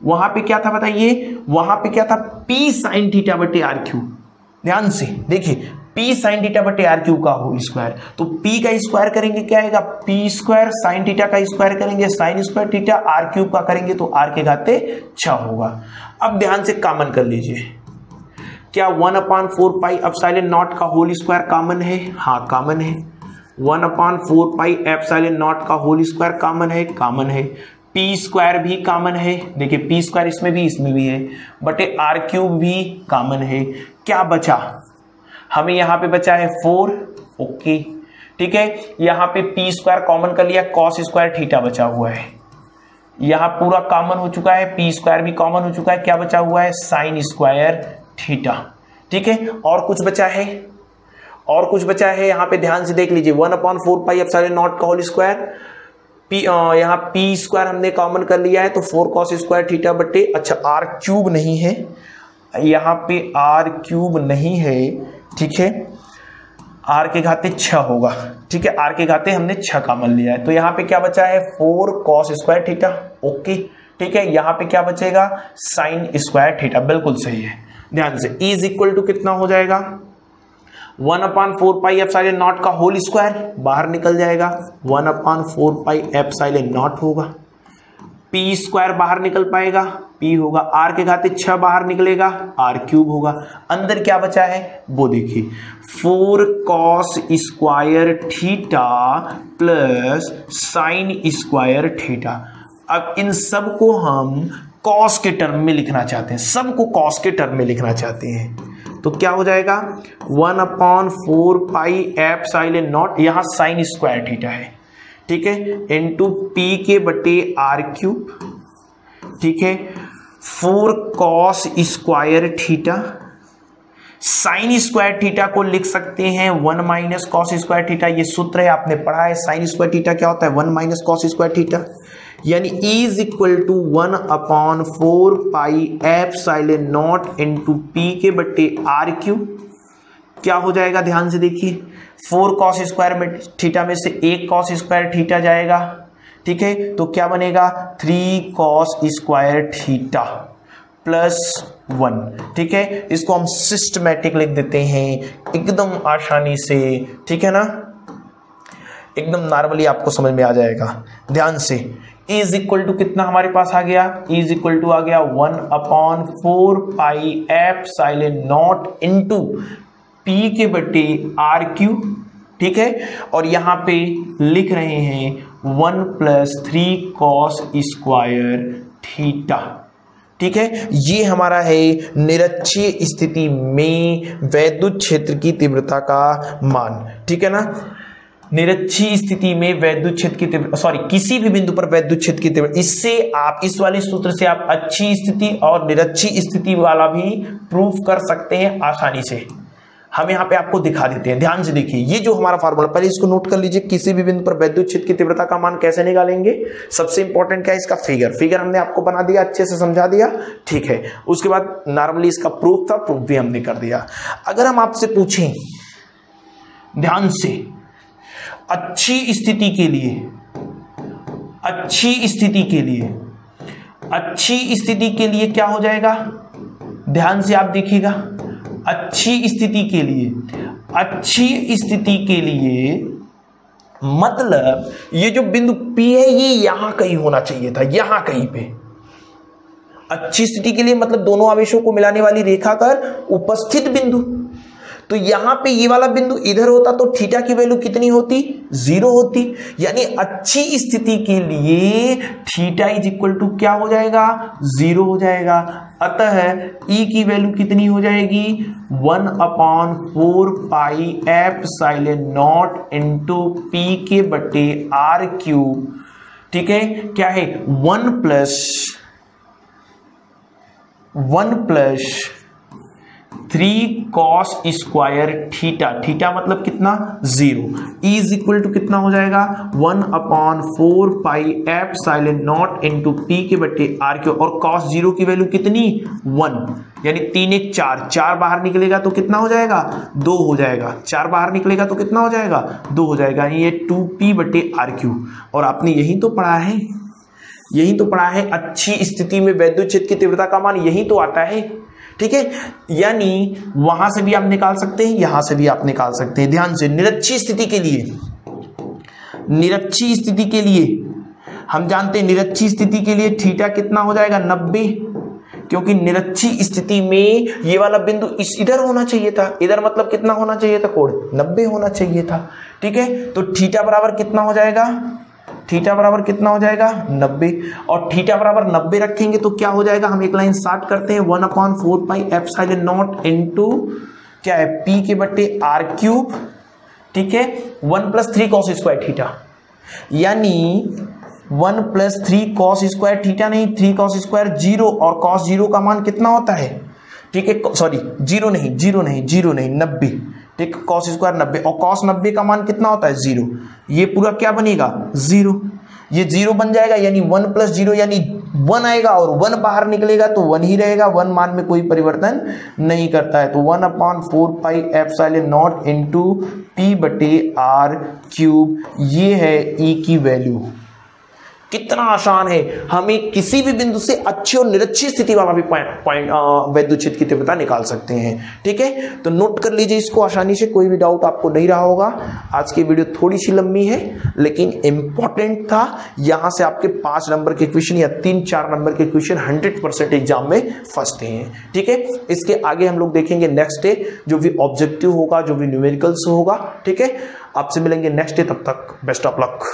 वहाँ पे क्या था बताइए? वहाँ पे क्या था? पी साइन थीटा बटे आर क्यूब ध्यान से देखिए पी साइन थीटा बटे आर क्यूब का होल स्क्वायर। तो पी का स्क्वायर करेंगे, क्या आएगा? पी स्क्वायर साइन थीटा का स्क्वायर करेंगे sine square theta r cube का करेंगे तो आर के घाते छ होगा। अब ध्यान से कॉमन कर लीजिए। क्या one upon four pi epsilon naught का होल स्क्वायर कॉमन है? हाँ कॉमन है। One upon four pi epsilon naught का होल स्क्वायर कॉमन है कॉमन है। पी स्क्वायर भी कॉमन है। देखिए पी स्क्वायर इसमें भी इसमें भी है। बटे आर क्यूब भी कॉमन है। क्या बचा? हमें यहाँ पे बचा है फोर। ओके। ठीक है? यहाँ पे पी स्क्वायर कॉमन कर लिया कॉस स्क्वायर थीटा बचा हुआ है। यहाँ पूरा कॉमन हो चुका है पी स्क्वायर भी कॉमन हो चुका है। क्या बचा हुआ है? Sine square theta. ठीक है? और कुछ बचा है? और कुछ बचा है, यहाँ पे ध्यान से देख लीजिए one upon four pi epsilon naught का होल स्क्वायर पी यहाँ पी स्क्वायर हमने कॉमन कर लिया है तो फोर कॉस स्क्वायर थीटा बटे अच्छा आर क्यूब नहीं है। यहाँ पे आर क्यूब नहीं है, ठीक है? आर के घाते छ होगा, ठीक है? आर के घाते हमने छ कॉमन लिया है। तो यहाँ पे क्या बचा है? Four cos square theta okay ठीक है? यहाँ पे क्या बचेगा? साइन स्क्वायर थीटा बिल्कुल सही है। ध्यान से इज़ इक्वल टू कितना हो जाएगा? वन अपॉन फोर पाई एफ़ एप्साइलन नॉट का होल स्क्वायर बाहर निकल जाएगा। वन अपॉन फोर पाई एफ़ एप्साइलन नॉट होगा। पी स्क्वायर बाहर निकल पाएगा। पी होगा आर के घाते छह बाहर निकलेगा। आर क्यूब होगा। अंदर क्या बचा है? वो देखिए। Four cos square theta plus sine square theta. अब इन सबको हम कॉस के टर्म में लिखना चाहते हैं। सबको कॉस के टर्म में लिखना चाहते हैं। तो क्या हो जाएगा? One upon four pi epsilon naught, यहाँ साइन स्क्वायर थीटा है। ठीक है? इंटू पी के बटे आर क्यूब। ठीक है? Four cos square theta. Sine square theta को लिख सकते हैं। One minus cos square theta, ये सूत्र है, आपने पढ़ा है। साइन स्क्वायर थीटा क्या होता है? One minus cos square theta. यानी is equal to one upon four pi epsilon naught into p के बट्टे आर क्यू क्या हो जाएगा? ध्यान से देखिए। फोर कॉस स्क्वायर में थीटा में से एक कॉस स्क्वायर थीटा जाएगा। ठीक है? तो क्या बनेगा? Three cos square theta plus one ठीक है? इसको हम सिस्टमेटिक लिख देते हैं। एकदम आसानी से। ठीक है ना? एकदम नॉर्मली आपको समझ में आ जाएगा। ध्यान से। इज़ इक्वल टू कितना हमारे पास आ गया? इज़ इक्वल टू आ गया one upon four pi epsilon naught into p के बटे आर क्यू ठीक है? और यहाँ पे लिख रहे हैं one plus three cos square theta ठीक है? ये हमारा है निरक्षीय स्थिति में वैद्युत क्षेत्र की तीव्रता का मान, ठीक है ना? निरक्षी स्थिति में वैद्युत क्षेत्र की तीव्रता सॉरी किसी भी बिंदु पर क्षेत्र की तीव्रता इससे आप, इस वाले सूत्र से आप अच्छी स्थिति और निरक्षी स्थिति वाला भी प्रूफ कर सकते हैं आसानी से। हम यहाँ पे आपको दिखा देते हैं। ध्यान से देखिए, ये जो हमारा फार्मूला पहले इसको नोट कर लीजिए, किसी भी बिंदु पर वैद्युत क्षेत्र की तीव्रता का मान कैसे निकालेंगे? सबसे इंपॉर्टेंट क्या है इसका फिगर फिगर हमने आपको बना दिया, अच्छे से समझा दिया, ठीक है। उसके बाद नॉर्मली इसका प्रूफ था प्रूफ भी हमने कर दिया। अगर हम आपसे पूछें, ध्यान से अच्छी स्थिति के लिए, अच्छी स्थिति के लिए, अच्छी स्थिति के लिए क्या हो जाएगा? ध्यान से आप देखिएगा। अच्छी स्थिति के लिए, अच्छी स्थिति के लिए मतलब ये जो बिंदु P है, ये यहाँ कहीं होना चाहिए था, यहाँ कहीं पे। अच्छी स्थिति के लिए मतलब दोनों आवेशों को मिलाने वाली रेखा कर उपस्थित बिंदु। तो यहाँ पे ये वाला बिंदु इधर होता तो थीटा की वैल्यू कितनी होती? ज़ीरो होती। यानी अच्छी स्थिति के लिए थीटा इज़ इक्वल टू क्या हो जाएगा? ज़ीरो हो जाएगा। अतः ई e की वैल्यू कितनी हो जाएगी? One upon four pi epsilon naught into p के बटे आर क्यू ठीक है? क्या है? One plus one plus three cos square theta theta मतलब कितना? ज़ीरो इज़ इक्वल टू कितना हो जाएगा? One upon four pi epsilon naught into p के बट्टे आर के और कॉस ज़ीरो की वैल्यू कितनी? वन यानी तीन एक चार. चार बाहर निकलेगा तो कितना हो जाएगा? दो हो जाएगा. चार बाहर निकलेगा तो कितना हो जाएगा? दो हो जाएगा. ये टू पी बटे आर क्यू और आपने यही तो पढ़ा है? यही तो पढ़ा है अच्छी स्थिति में वैद्युत क्षेत्र की तीव्रता का मान यही तो आता है ठीक है? यानी वहाँ से भी आप निकाल सकते हैं, यहाँ से भी आप निकाल सकते हैं। ध्यान से, निरक्षी स्थिति के लिए। निरक्षी स्थिति के लिए। हम जानते हैं निरक्षी स्थिति के लिए थीटा कितना हो जाएगा? नब्बे। क्योंकि निरक्षी स्थिति में ये वाला बिंदु इस, इधर होना चाहिए था। इधर मतलब कितना होना चाहिए था? कोड नब्बे होना चाहिए था। ठीक है? तो थीटा बराबर कितना हो जाएगा? थीटा बराबर कितना हो जाएगा? नब्बे। और थीटा बराबर नब्बे रखेंगे तो क्या हो जाएगा? हम एक लाइन स्टार्ट करते हैं। One upon four pi epsilon naught into क्या है? पी के बट्टे आर क्यूब। ठीक है? One plus three cos square theta. यानी one plus three cos square theta नहीं, थ्री कॉस स्क्वायर ज़ीरो। और कॉस ज़ीरो का मान कितना होता है? ठीक है सॉरी ज़ीरो नहीं ज़ीरो नहीं ज़ीरो नहीं, नब्बे। ठीक कॉस स्क्वायर नब्बे, और कॉस नब्बे का मान कितना होता है? ज़ीरो ये पूरा क्या बनेगा? ज़ीरो ये ज़ीरो बन जाएगा, यानी वन प्लस ज़ीरो यानी वन आएगा, और वन बाहर निकलेगा तो वन ही रहेगा। वन मान में कोई परिवर्तन नहीं करता है। तो one upon four pi epsilon naught into p बटे आर क्यूब ये है ई e की वैल्यू कितना आसान है। हमें किसी भी बिंदु से अच्छी और निरक्षी स्थिति वाला भी पॉइंट वैद्युत क्षेत्र की तीव्रता निकाल सकते हैं। ठीक है? तो नोट कर लीजिए इसको आसानी से, कोई भी डाउट आपको नहीं रहा होगा। आज की वीडियो थोड़ी सी लंबी है, लेकिन इंपॉर्टेंट था। यहाँ से आपके पाँच नंबर के क्वेश्चन या तीन, चार नंबर के क्वेश्चन हंड्रेड परसेंट एग्ज़ाम में फंसते हैं। ठीक है? इसके आगे हम लोग देखेंगे नेक्स्ट डे जो भी ऑब्जेक्टिव होगा, जो भी न्यूमेरिकल्स होगा। ठीक है? आपसे मिलेंगे नेक्स्ट डे तब तक बेस्ट ऑफ़ लक